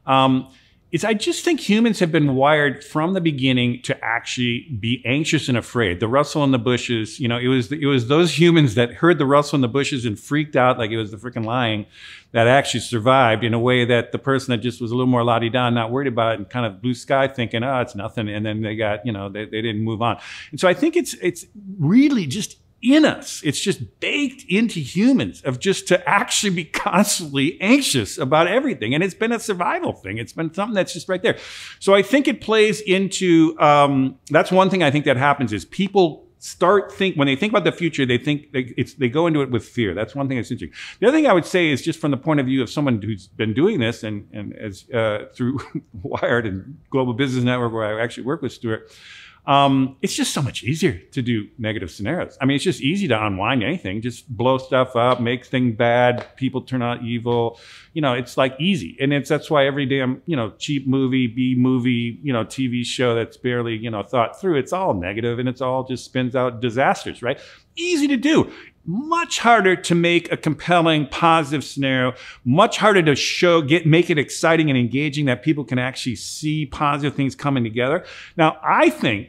Um, is I just think humans have been wired from the beginning to actually be anxious and afraid. The rustle in the bushes, you know, it was it was those humans that heard the rustle in the bushes and freaked out like it was the freaking lion that actually survived in a way that the person that just was a little more la di da, not worried about it, and kind of blue sky thinking, oh, it's nothing, and then they got, you know, they, they didn't move on. And so I think it's it's really just in us. It's just baked into humans of just to actually be *laughs* constantly anxious about everything. And it's been a survival thing. It's been something that's just right there. So I think it plays into, um, that's one thing I think that happens is people start think when they think about the future they think they, they go into it with fear that's one thing that's interesting the other thing i would say is just from the point of view of someone who's been doing this and and as uh, through *laughs* wired and global business network where i actually work with stewart um, it's just so much easier to do negative scenarios. I mean, it's just easy to unwind anything, just blow stuff up, make things bad, people turn out evil. You know, it's like easy. And it's that's why every damn, you know, cheap movie, B movie, you know, TV show that's barely, you know, thought through, it's all negative and it's all just spins out disasters, right? Easy to do much harder to make a compelling positive scenario much harder to show get make it exciting and engaging that people can actually see positive things coming together now i think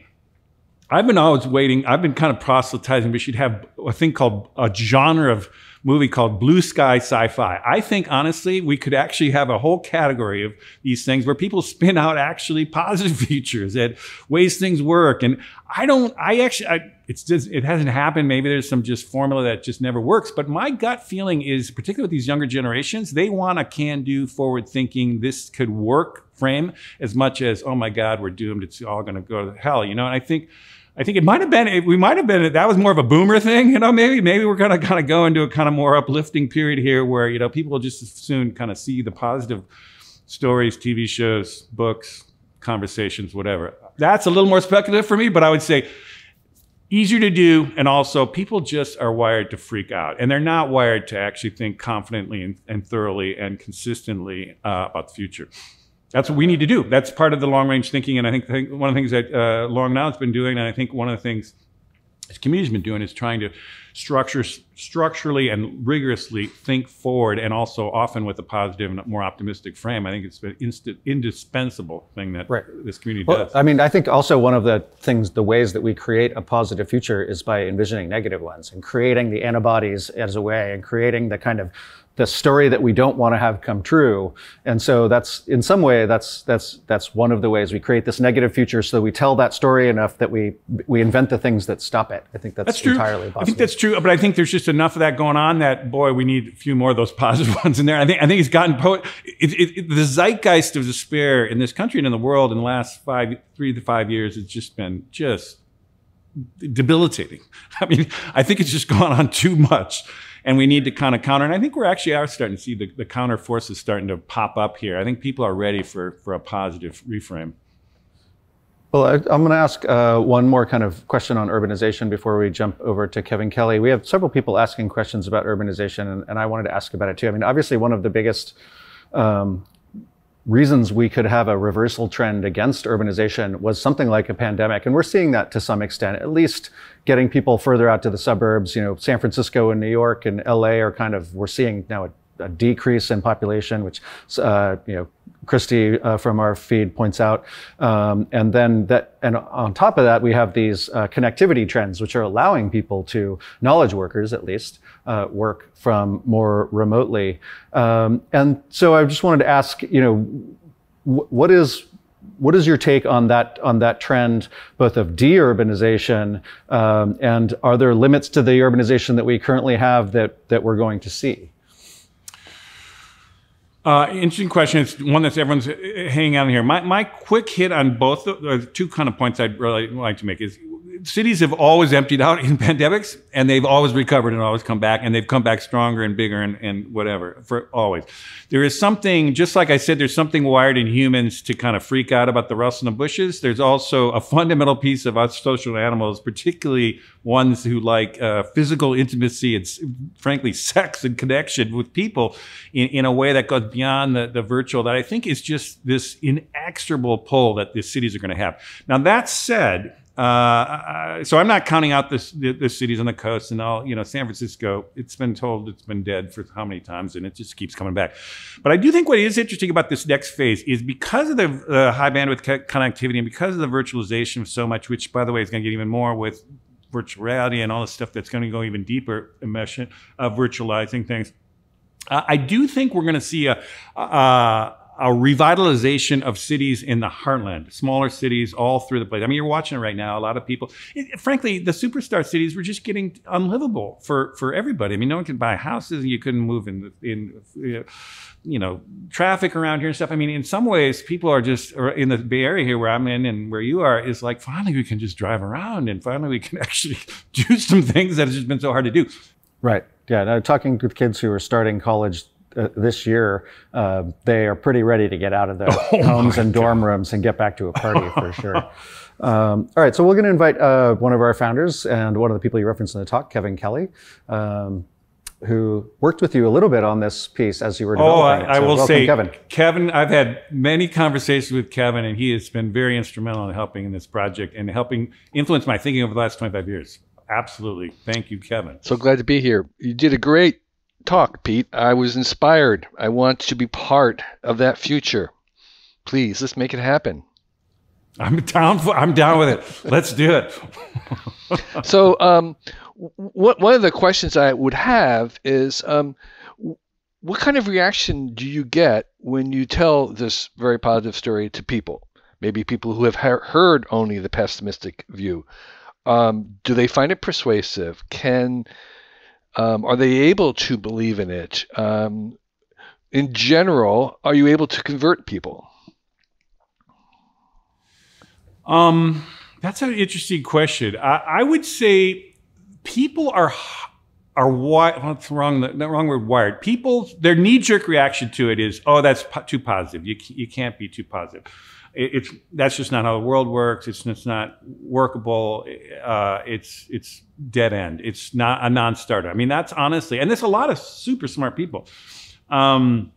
I've been always waiting. I've been kind of proselytizing. We should have a thing called a genre of movie called Blue Sky Sci-Fi. I think honestly, we could actually have a whole category of these things where people spin out actually positive *laughs* features and ways things work. And I don't. I actually. I, it's just it hasn't happened. Maybe there's some just formula that just never works. But my gut feeling is, particularly with these younger generations, they want a can-do, forward-thinking, this could work frame as much as oh my God, we're doomed. It's all going to go to hell. You know. And I think I think it might have been, we might have been, that was more of a boomer thing, you know, maybe, maybe we're going to kind of go into a kind of more uplifting period here where, you know, people will just soon kind of see the positive stories, TV shows, books, conversations, whatever. That's a little more speculative for me, but I would say easier to do. And also people just are wired to freak out and they're not wired to actually think confidently and, and thoroughly and consistently uh, about the future that's what we need to do. That's part of the long range thinking. And I think, think one of the things that uh, Long Now has been doing, and I think one of the things this community's been doing is trying to structure structurally and rigorously think forward and also often with a positive and more optimistic frame i think it's an instant indispensable thing that right. this community well, does i mean i think also one of the things the ways that we create a positive future is by envisioning negative ones and creating the antibodies as a way and creating the kind of the story that we don't want to have come true. And so that's in some way that's that's that's one of the ways we create this negative future so we tell that story enough that we we invent the things that stop it. I think that's, that's true. entirely possible. I think that's true, but I think there's just enough of that going on that boy, we need a few more of those *laughs* positive ones in there. I think I think it's gotten po- it, it, it, the zeitgeist of despair in this country and in the world in the last five three to five years has just been just debilitating. *laughs* I mean, I think it's just gone on too much and we need to kind of counter. And I think we're actually are starting to see the, the counter forces starting to pop up here. I think people are ready for, for a positive reframe. Well, I, am going to ask uh, one more kind of question on urbanization before we jump over to Kevin Kelly. We have several people asking questions about urbanization, and, and I wanted to ask about it too. I mean, obviously, one of the biggest um, reasons we could have a reversal trend against urbanization was something like a pandemic. And we're seeing that to some extent, at least getting people further out to the suburbs. You know, San Francisco and New York and LA are kind of, we're seeing now a a decrease in population, which uh, you know Christy uh, from our feed points out, um, and then that, and on top of that, we have these uh, connectivity trends, which are allowing people to knowledge workers, at least, uh, work from more remotely. Um, and so, I just wanted to ask, you know, what is what is your take on that on that trend, both of deurbanization um, and are there limits to the urbanization that we currently have that that we're going to see? Uh, interesting question. It's one that's everyone's hanging out here. My, my quick hit on both, the, two kind of points I'd really like to make is cities have always emptied out *laughs* in pandemics and they've always recovered and always come back and they've come back stronger and bigger and, and whatever for always. There is something, just like I said, there's something wired in humans to kind of freak out about the rustle in the bushes. There's also a fundamental piece of us social animals, particularly ones who like uh, physical intimacy and frankly sex and connection with people in, in a way that goes beyond the, the virtual that I think is just this inexorable pull that the cities are going to have. Now that said, uh, so I'm not counting out the, the, cities on the coast and all. You know, San Francisco. It's been told it's been dead for how many times, and it just keeps coming back. But I do think what is interesting about this next phase is because of the uh, high bandwidth connectivity and because of the virtualization of so much, which by the way is going to get even more with virtual reality and all the stuff that's going to go even deeper immersion of virtualizing things. Uh, I do think we're going to see a, a, a revitalization of cities in the heartland, smaller cities all through the place. I mean, you're watching it right now. A lot of people, it, frankly, the superstar cities were just getting unlivable for, for everybody. I mean, no one could buy houses. And you couldn't move in, in, you know, traffic around here and stuff. I mean, in some ways, people are just in the Bay Area here where I'm in and where you are is like, finally, we can just drive around and finally we can *laughs* actually do some things that has just been so hard to do. Right. Yeah. Now, talking with kids who are starting college uh, this year, uh, they are pretty ready to get out of their *laughs* oh homes and dorm rooms and get back to a party for *laughs* sure. Um, all right, so we're going to invite uh, one of our founders and one of the people you referenced in the talk, Kevin Kelly. Um, who worked with you a little bit on this piece as you were developing oh, I, it. So I will say, Kevin. Kevin, I've had many conversations with Kevin, and he has been very instrumental in helping in this project and helping influence my thinking over the last 25 years. Absolutely. Thank you, Kevin. So glad to be here. You did a great talk, Pete. I was inspired. I want to be part of that future. Please, let's make it happen. I'm down for. I'm down with it. Let's do it. *laughs* so, um, what, one of the questions I would have is, um, what kind of reaction do you get when you tell this very positive story to people? Maybe people who have heard only the pessimistic view. Um, do they find it persuasive? Can um, are they able to believe in it? Um, in general, are you able to convert people? Um, that's an interesting question. I, I would say people are are wired. What's wrong? The wrong word. Wired. People. Their knee jerk reaction to it is, "Oh, that's po- too positive. You you can't be too positive." It, it's that's just not how the world works. It's it's not workable. Uh, it's it's dead end. It's not a non-starter. I mean, that's honestly, and there's a lot of super smart people. Um,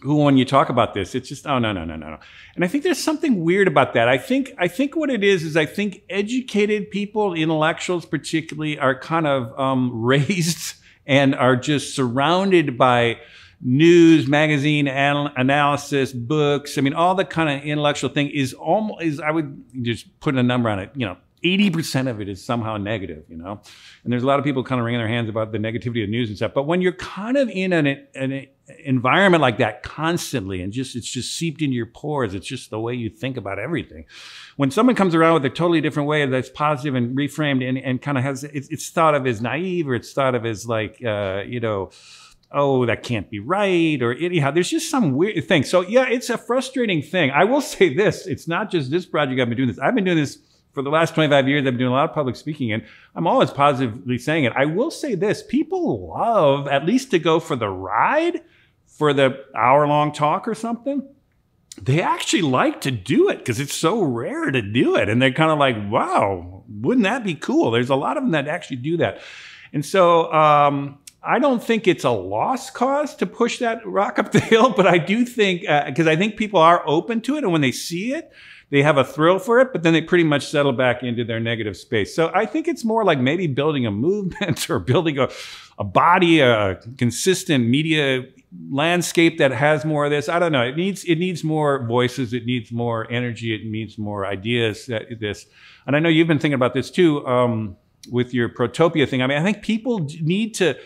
who when you talk about this it's just oh no no no no no and i think there's something weird about that i think i think what it is is i think educated people intellectuals particularly are kind of um, *laughs* raised and are just surrounded by news magazine anal- analysis books i mean all the kind of intellectual thing is almost is i would just put a number on it you know 80% of it is somehow negative, you know? And there's a lot of people kind of wringing their hands about the negativity of news and stuff. But when you're kind of in an, an environment like that constantly and just, it's just seeped into your pores, it's just the way you think about everything. When someone comes around with a totally different way that's positive and reframed and, and kind of has, it's, it's thought of as naive or it's thought of as like, uh, you know, oh, that can't be right, or anyhow, there's just some weird thing. So yeah, it's a frustrating thing. I will *laughs* say this: it's not just this project I've been doing this. I've been doing this for the last 25 years, I've been doing a lot of public speaking and I'm always positively saying it. I will say this people love at least to go for the ride for the hour long talk or something. They actually like to do it because it's so rare to do it. And they're kind of like, wow, wouldn't that be cool? There's a lot of them that actually do that. And so, um, I don't think it's a lost cause to push that rock up the *laughs* hill, but I do think, because uh, I think people are open to it. And when they see it, they have a thrill for it, but then they pretty much settle back into their negative space. So I think it's more like maybe building a movement *laughs* or building a, a body, a consistent media landscape that has more of this. I don't know. It needs it needs more voices. It needs more energy. It needs more ideas. That this, and I know you've been thinking about this too um, with your Protopia thing. I mean, I think people need to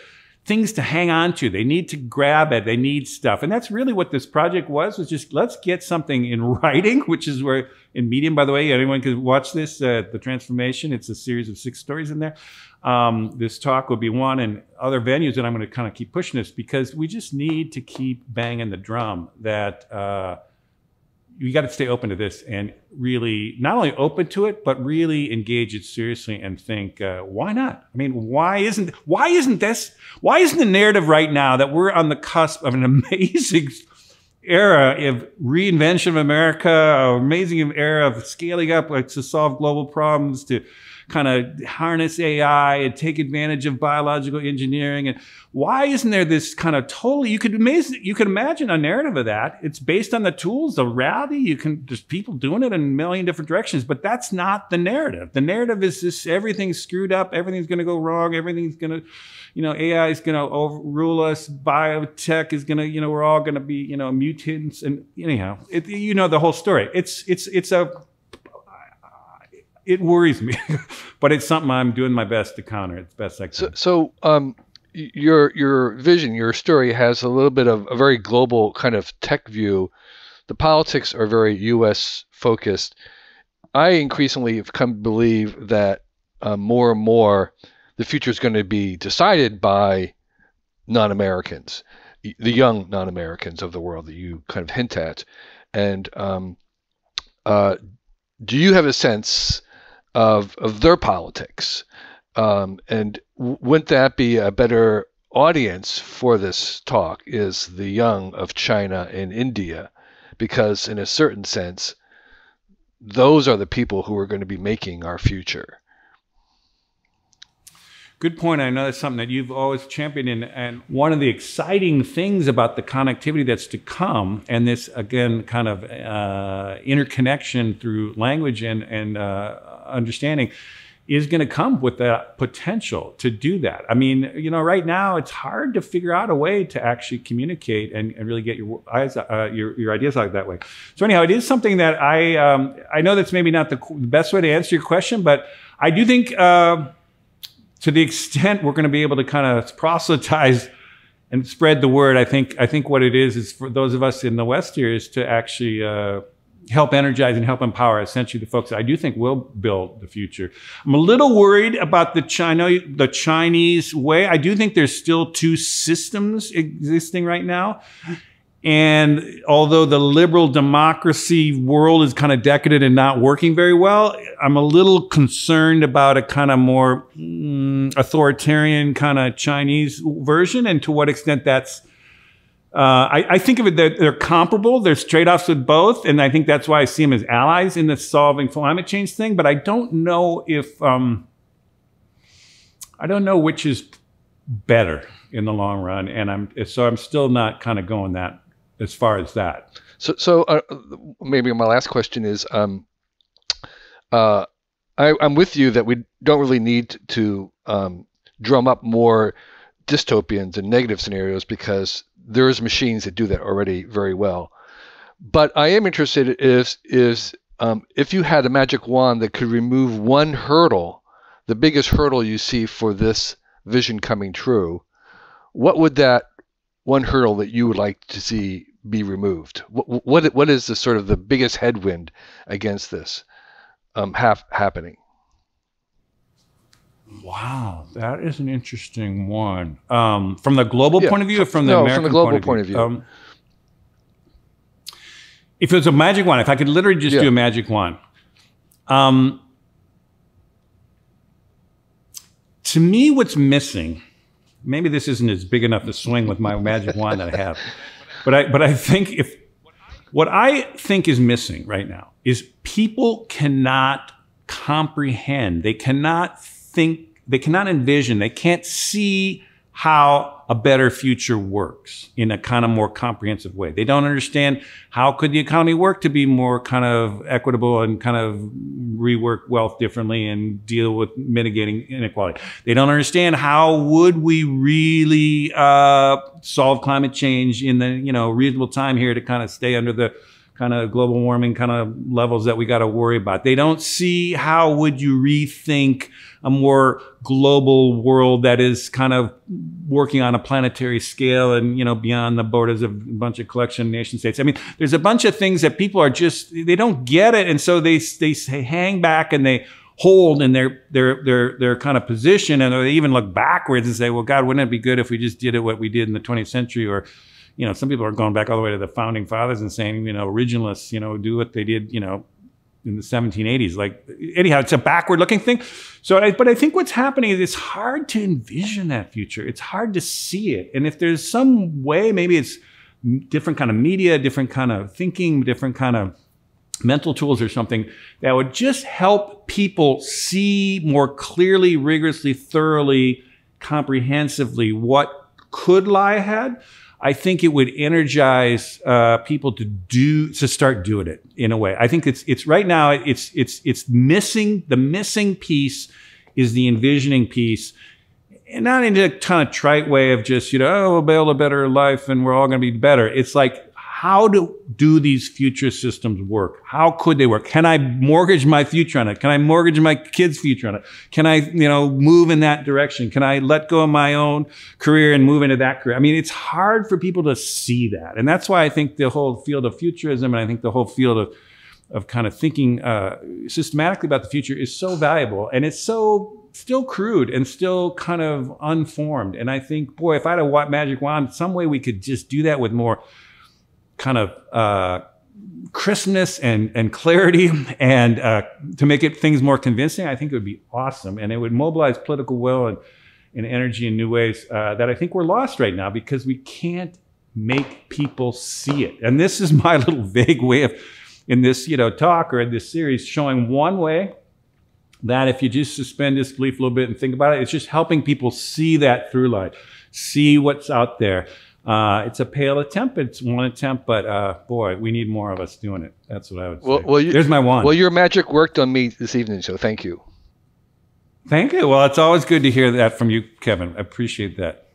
things to hang on to. They need to grab it. They need stuff. And that's really what this project was, was just let's get something in *laughs* writing, which is where in Medium, by the way, anyone can watch this, uh, The Transformation. It's a series of six stories in there. Um, this talk will be one and other venues and I'm going to kind of keep pushing this because we just need to keep banging the drum that, uh, you got to stay open to this and really not only open to it, but really engage it seriously and think, uh, why not? I mean, why isn't why isn't this why isn't the narrative right now that we're on the cusp of an *laughs* amazing era of reinvention of America, amazing era of scaling up like, to solve global problems, to kind of harness AI and take advantage of biological engineering. And why isn't there this kind of totally, you could amaze, you could imagine a narrative of that. It's based on the tools, the reality. You can, there's people doing it in a million different directions, but that's not the narrative. The narrative is this, everything's screwed up. Everything's going to go wrong. Everything's going to, you know, AI is going to overrule us. Biotech is going to, you know, we're all going to be, you know, mutants. And anyhow, it, you know, the whole story. It's, it's, it's a, it worries me, *laughs* but it's something I'm doing my best to counter It's best I can. So, so um, your your vision, your story has a little bit of a very global kind of tech view. The politics are very U.S. focused. I increasingly have come to believe that uh, more and more the future is going to be decided by non-Americans, the young non-Americans of the world that you kind of hint at. And um, uh, do you have a sense of of their politics. Um, and wouldn't that be a better audience for this talk? Is the young of China and India, because in a certain sense, those are the people who are going to be making our future. Good point. I know that's something that you've always championed. And, and one of the exciting things about the connectivity that's to come, and this, again, kind of uh, interconnection through language and, and uh, understanding is going to come with that potential to do that. I mean, you know, right now it's hard to figure out a way to actually communicate and, and really get your eyes, uh, your, your ideas out that way. So anyhow, it is something that I, um, I know that's maybe not the best way to answer your question, but I do think, uh, to the extent we're going to be able to kind of proselytize and spread the word, I think, I think what it is, is for those of us in the West here is to actually, uh, help energize and help empower essentially the folks that I do think will build the future. I'm a little worried about the China, the Chinese way. I do think there's still two systems existing right now. And although the liberal democracy world is kind of decadent and not working very well, I'm a little concerned about a kind of more mm, authoritarian kind of Chinese version and to what extent that's uh, I, I, think of it that they're comparable. There's trade-offs with both, and I think that's why I see them as allies in the solving climate change thing. But I don't know if um, I don't know which is better in the long run, and I'm so I'm still not kind of going that as far as that. So, so uh, maybe my last question is, um, uh, I, am with you that we don't really need to um, drum up more dystopians and negative scenarios because there's machines that do that already very well. But I am interested is is um, if you had a magic wand that could remove one hurdle, the biggest hurdle you see for this vision coming true, what would that one hurdle that you would like to see be removed? What what, what is the sort of the biggest headwind against this um, hap- happening? Wow, that is an interesting one. Um, from the global yeah, point of view, or from the no, American from the global point of point view? Of view? Um, if it was a magic wand, if I could literally just yeah. do a magic wand, um, to me, what's missing, maybe this isn't as big enough to swing with my magic wand that I have, *laughs* but I, but I think if what I think is missing right now is people cannot comprehend, they cannot think, they cannot envision, they can't see how a better future works in a kind of more comprehensive way. They don't understand how could the economy work to be more kind of equitable and kind of rework wealth differently and deal with mitigating inequality. They don't understand how would we really uh, solve climate change in the you know reasonable time here to kind of stay under the kind of global warming kind of levels that we got to worry about. They don't see how would you rethink a more global world that is kind of working on a planetary scale and you know beyond the borders of a bunch of collection nation states. I mean, there's a bunch of things that people are just they don't get it, and so they they hang back and they hold in their their their their kind of position, and they even look backwards and say, "Well, God, wouldn't it be good if we just did it what we did in the 20th century?" or you know, some people are going back all the way to the founding fathers and saying, you know, originalists, you know, do what they did, you know, in the 1780s. Like, anyhow, it's a backward looking thing. So, I, but I think what's happening is it's hard to envision that future. It's hard to see it. And if there's some way, maybe it's different kind of media, different kind of thinking, different kind of mental tools or something that would just help people see more clearly, rigorously, thoroughly, comprehensively what could lie ahead. I think it would energize uh, people to do to start doing it in a way. I think it's it's right now it's it's it's missing the missing piece is the envisioning piece, and not in a kind of trite way of just you know oh we'll build a better life and we're all going to be better. It's like how do, do these future systems work? How could they work? Can I mortgage my future on it? Can I mortgage my kids' future on it? Can I, you know, move in that direction? Can I let go of my own career and move into that career? I mean, it's hard for people to see that. And that's why I think the whole field of futurism and I think the whole field of, of kind of thinking uh, systematically about the future is so valuable. And it's so still crude and still kind of unformed. And I think, boy, if I had a magic wand, some way we could just do that with more kind of uh, crispness and, and clarity *laughs* and uh, to make it things more convincing, I think it would be awesome. And it would mobilize political will and, and energy in new ways uh, that I think we're lost right now because we can't make people see it. And this is *laughs* my little vague way of, in this you know talk or in this series, showing one way that if you just suspend disbelief a little bit and think about it, it's just helping people see that through light, see what's out there. Uh, it's a pale attempt. It's one attempt, but uh, boy, we need more of us doing it. That's what I would say. Well, well you, There's my one. Well, your magic worked on me this evening, so thank you. Thank you. Well, it's always good to hear that from you, Kevin. I appreciate that.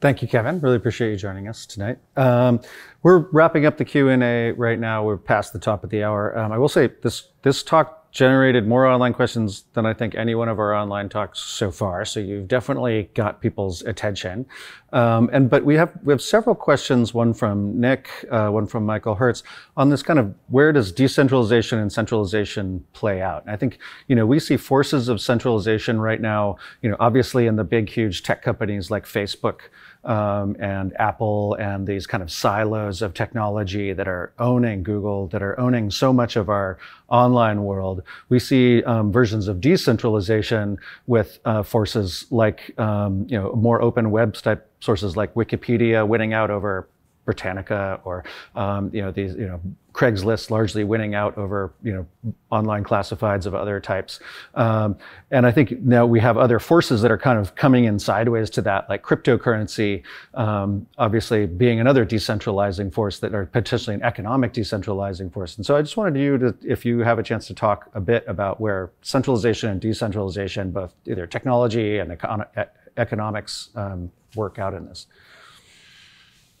Thank you, Kevin. Really appreciate you joining us tonight. Um, we're wrapping up the Q and A right now. We're past the top of the hour. Um, I will say this this talk generated more online questions than I think any one of our online talks so far. So you've definitely got people's attention. Um, and but we have we have several questions. One from Nick, uh, one from Michael Hertz on this kind of where does decentralization and centralization play out? And I think you know we see forces of centralization right now. You know, obviously in the big huge tech companies like Facebook um, and Apple and these kind of silos of technology that are owning Google, that are owning so much of our online world. We see um, versions of decentralization with uh, forces like um, you know more open web type sources like Wikipedia winning out over Britannica or um, you know these you know Craigslist largely winning out over you know online classifieds of other types, um, and I think now we have other forces that are kind of coming in sideways to that, like cryptocurrency, um, obviously being another decentralizing force that are potentially an economic decentralizing force. And so I just wanted you to, if you have a chance to talk a bit about where centralization and decentralization, both either technology and econ- economics, um, work out in this.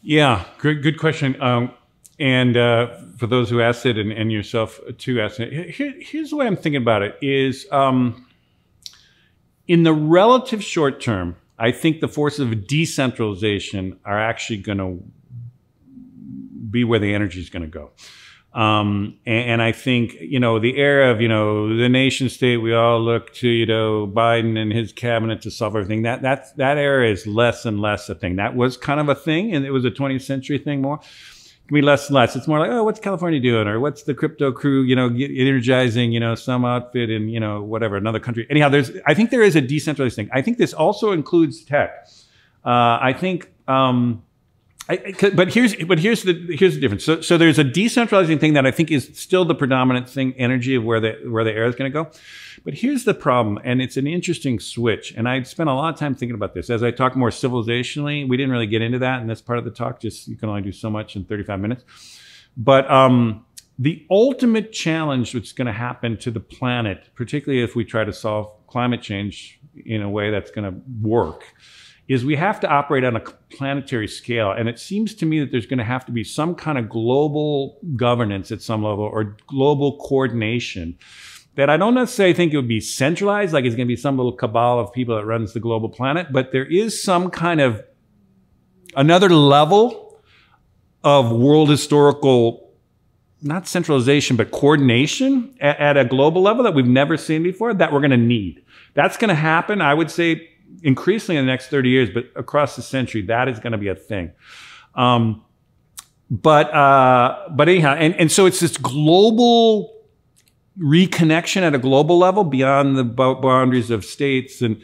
Yeah, good, good question. Um, and uh, for those who asked it, and, and yourself too asked it, here, here's the way I'm thinking about it: is um, in the relative short term, I think the forces of decentralization are actually going to be where the energy is going to go. Um, and, and, I think, you know, the era of, you know, the nation state, we all look to, you know, Biden and his cabinet to solve everything. That, that, that era is less and less a thing. That was kind of a thing and it was a 20th century thing more. Can be less and less. It's more like, oh, what's California doing? Or what's the crypto crew, you know, energizing, you know, some outfit in, you know, whatever, another country. Anyhow, there's, I think there is a decentralized thing. I think this also includes tech. Uh, I think, um, I, but here's but here's the here's the difference. So so there's a decentralizing thing that I think is still the predominant thing, energy of where the where the air is going to go. But here's the problem, and it's an interesting switch. And I spent a lot of time thinking about this as I talk more civilizationally. We didn't really get into that in this part of the talk. Just you can only do so much in 35 minutes. But um, the ultimate challenge that's going to happen to the planet, particularly if we try to solve climate change in a way that's going to work is we have to operate on a planetary scale. And it seems to me that there's going to have to be some kind of global governance at some level or global coordination that I don't necessarily think it would be centralized, like it's going to be some little cabal of people that runs the global planet, but there is some kind of another level of world historical, not centralization, but coordination at, at a global level that we've never seen before that we're going to need. That's going to happen, I would say, increasingly in the next 30 years, but across the century, that is going to be a thing. Um, but uh, but anyhow, and, and so it's this global reconnection at a global level beyond the boundaries of states and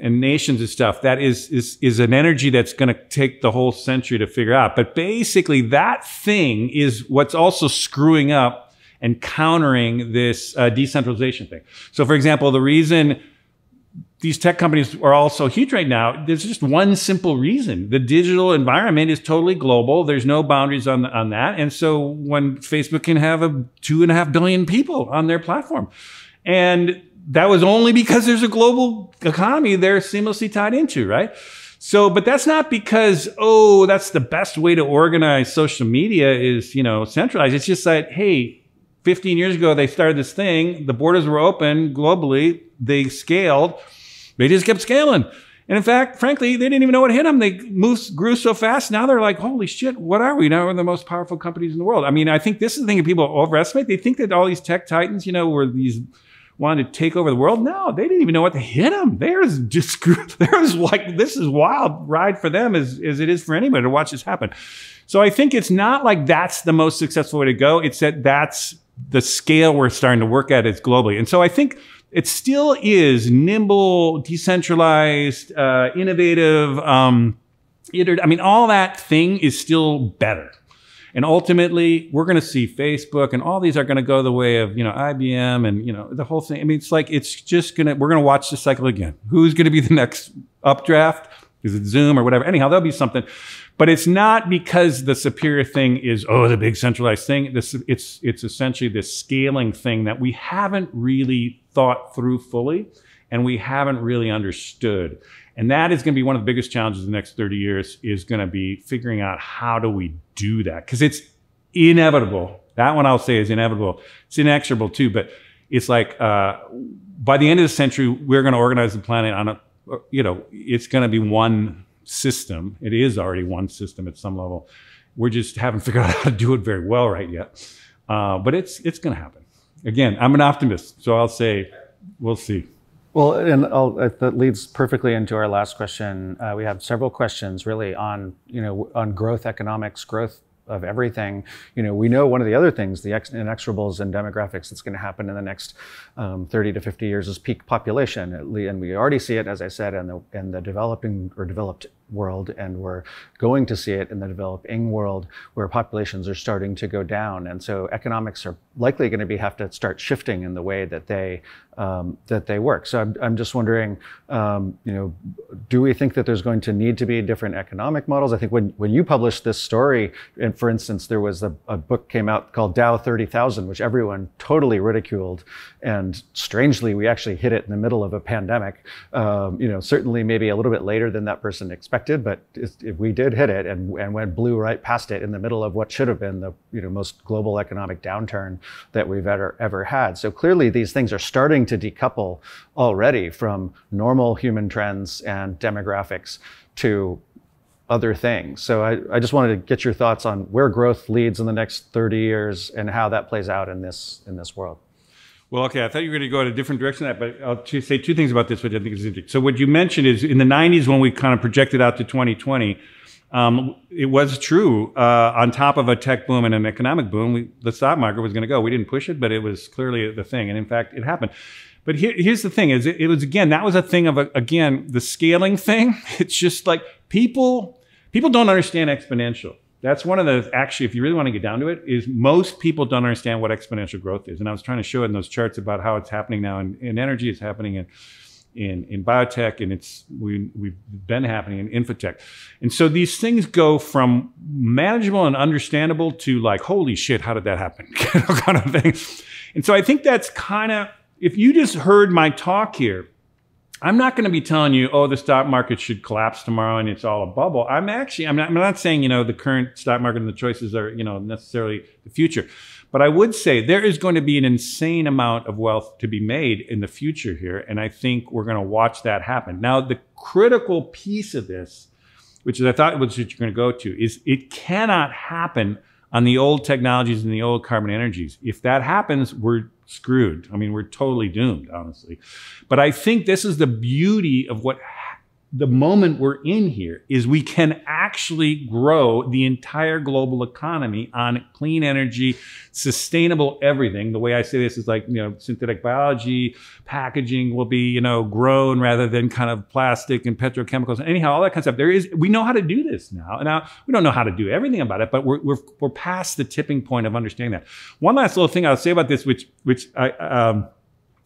and nations and stuff. That is is is an energy that's going to take the whole century to figure out. But basically, that thing is what's also screwing up and countering this uh, decentralization thing. So, for example, the reason these tech companies are all so huge right now. There's just one simple reason. The digital environment is totally global. There's no boundaries on, on that. And so when Facebook can have a two and a half billion people on their platform. And that was only because there's a global economy they're seamlessly tied into, right? So, but that's not because, oh, that's the best way to organize social media is, you know, centralized. It's just that, hey, 15 years ago, they started this thing. The borders were open globally. They scaled they just kept scaling. And in fact, frankly, they didn't even know what hit them. They moved, grew so fast. Now they're like, holy shit, what are we? Now we're the most powerful companies in the world. I mean, I think this is the thing that people overestimate. They think that all these tech titans, you know, were these wanted to take over the world. No, they didn't even know what to hit them. There's *laughs* just, there's like, this is wild ride for them as, as it is for anybody to watch this happen. So I think it's not like that's the most successful way to go. It's that that's the scale we're starting to work at is globally. And so I think it still is nimble, decentralized, uh, innovative. Um, I mean, all that thing is still better. And ultimately, we're going to see Facebook and all these are going to go the way of, you know, IBM and, you know, the whole thing. I mean, it's like, it's just going to, we're going to watch the cycle again. Who's going to be the next updraft? is it Zoom or whatever? Anyhow, there'll be something. But it's not because the superior thing is, oh, the big centralized thing. This, it's, it's essentially this scaling thing that we haven't really thought through fully and we haven't really understood. And that is going to be one of the biggest challenges in the next 30 years is going to be figuring out how do we do that? Because it's inevitable. That one I'll say is inevitable. It's inexorable too, but it's like uh, by the end of the century, we're going to organize the planet on a, you know, it's going to be one system. It is already one system at some level. We're just haven't *laughs* figured out how to do it very well right yet. Uh, but it's it's going to happen. Again, I'm an optimist, so I'll say we'll see. Well, and I'll, that leads perfectly into our last question. Uh, we have several questions really on you know on growth economics, growth of everything. You know, we know one of the other things, the inexorables and demographics that's going to happen in the next um, 30 to 50 years is peak population. And we already see it, as I said, in the, in the developing or developed world, and we're going to see it in the developing world where populations are starting to go down. And so economics are likely going to be have to start shifting in the way that they um, that they work. So I'm, I'm just wondering, um, you know, do we think that there's going to need to be different economic models? I think when when you published this story, and for instance, there was a, a book came out called Dow 30,000, which everyone totally ridiculed, and strangely, we actually hit it in the middle of a pandemic. Um, you know, certainly maybe a little bit later than that person expected, but we did hit it and, and went blew right past it in the middle of what should have been the you know most global economic downturn that we've ever ever had. So clearly, these things are starting to decouple already from normal human trends and demographics to other things. So I, I just wanted to get your thoughts on where growth leads in the next 30 years and how that plays out in this in this world. Well, okay, I thought you were going to go in a different direction that, but I'll say two things about this, which I think is interesting. So what you mentioned is in the 90s when we kind of projected out to 2020, um, it was true. Uh, on top of a tech boom and an economic boom, we, the stock market was going to go. We didn't push it, but it was clearly the thing, and in fact, it happened. But here, here's the thing: is it, it was again that was a thing of a, again the scaling thing. *laughs* It's just like people people don't understand exponential. That's one of the actually, if you really want to get down to it, is most people don't understand what exponential growth is. And I was trying to show it in those charts about how it's happening now in, in energy, it's happening in in, in biotech, and it's we, we've been happening in infotech. And so these things go from manageable and understandable to like, holy shit, how did that happen? *laughs* kind of thing. And so I think that's kind of, if you just heard my talk here, I'm not going to be telling you, oh, the stock market should collapse tomorrow and it's all a bubble. I'm actually, I'm not, I'm not saying, you know, the current stock market and the choices are, you know, necessarily the future. But I would say there is going to be an insane amount of wealth to be made in the future here. And I think we're going to watch that happen. Now, the critical piece of this, which is I thought was what you're going to go to, is it cannot happen on the old technologies and the old carbon energies. If that happens, we're screwed. I mean, we're totally doomed, honestly. But I think this is the beauty of what the moment we're in here is we can actually grow the entire global economy on clean energy, sustainable everything. The way I say this is like, you know, synthetic biology, packaging will be, you know, grown rather than kind of plastic and petrochemicals. Anyhow, all that kind of stuff. There is, we know how to do this now. Now, we don't know how to do everything about it, but we're, we're, we're past the tipping point of understanding that. One last little thing I'll say about this, which, which I, um,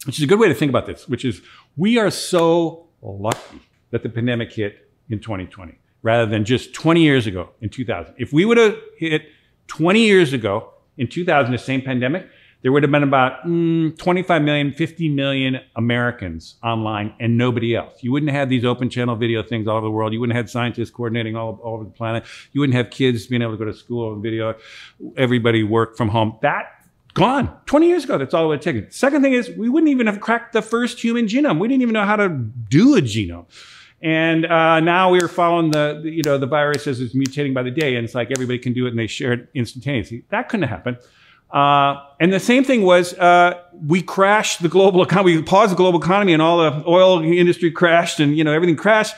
which is a good way to think about this, which is we are so lucky that the pandemic hit in 2020 rather than just 20 years ago in 2000. If we would have hit 20 years ago in 2000, the same pandemic, there would have been about mm, 25 million, 50 million Americans online and nobody else. You wouldn't have these open channel video things all over the world. You wouldn't have scientists coordinating all, all over the planet. You wouldn't have kids being able to go to school and video. Everybody work from home. That gone 20 years ago. That's all it would take. Second thing is we wouldn't even have cracked the first human genome. We didn't even know how to do a genome. And uh, now we're following the, the, you know, the virus as it's mutating by the day, and it's like everybody can do it and they share it instantaneously. That couldn't happen. Uh, and the same thing was uh, we crashed the global economy, we paused the global economy, and all the oil industry crashed, and you know everything crashed.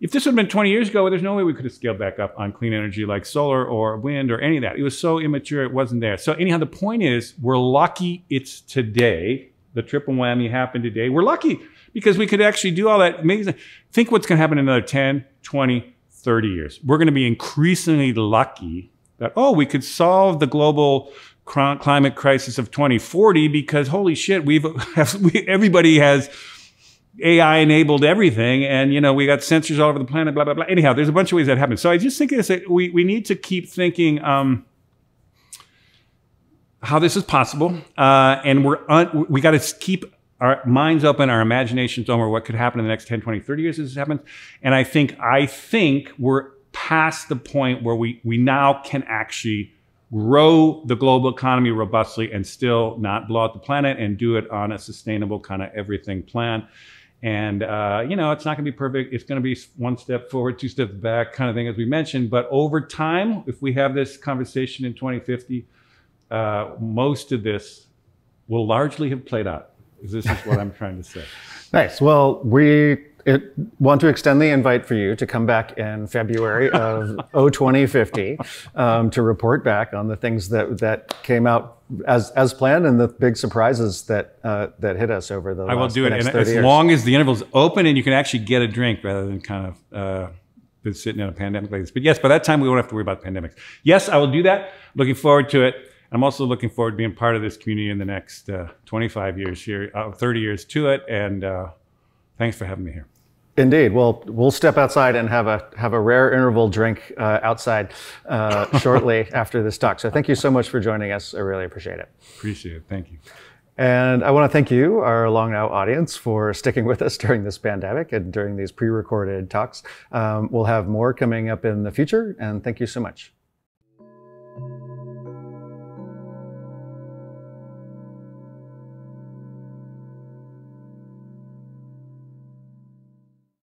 If this would have been 20 years ago, there's no way we could have scaled back up on clean energy like solar or wind or any of that. It was so immature, it wasn't there. So anyhow, the point is, we're lucky it's today. The triple whammy happened today. We're lucky because we could actually do all that amazing. Think what's going to happen in another 10, 20, 30 years. We're going to be increasingly lucky that, oh, we could solve the global climate crisis of 2040 because holy shit, we've, *laughs* we, everybody has AI enabled everything, and you know we got sensors all over the planet. Blah blah blah. Anyhow, there's a bunch of ways that happen. So I just think it's a, we we need to keep thinking. Um, how this is possible, uh, and we're un- we got to keep our minds open, our imaginations open, what could happen in the next 10, 20, 30 years as this happens. And I think I think we're past the point where we we now can actually grow the global economy robustly and still not blow out the planet and do it on a sustainable kind of everything plan. And uh, you know, it's not going to be perfect. It's going to be one step forward, two steps back, kind of thing, as we mentioned. But over time, if we have this conversation in 2050 uh, most of this will largely have played out. This is what I'm trying to say. *laughs* Nice. Well, we it, want to extend the invite for you to come back in February of *laughs* 2050 um, to report back on the things that that came out as as planned and the big surprises that uh, that hit us over the. I will last, do it, and as years. long as the interval's open and you can actually get a drink rather than kind of. Uh, been sitting in a pandemic like this. But yes, by that time we won't have to worry about pandemics. Yes, I will do that. Looking forward to it. I'm also looking forward to being part of this community in the next uh, 25 years here, uh, 30 years to it. And uh, thanks for having me here. Indeed. Well, we'll step outside and have a have a rare interval drink uh, outside uh, *laughs* shortly after this talk. So thank you so much for joining us. I really appreciate it. Appreciate it. Thank you. And I want to thank you, our Long Now audience, for sticking with us *laughs* during this pandemic and during these pre-recorded talks. Um, we'll have more coming up in the future, and thank you so much.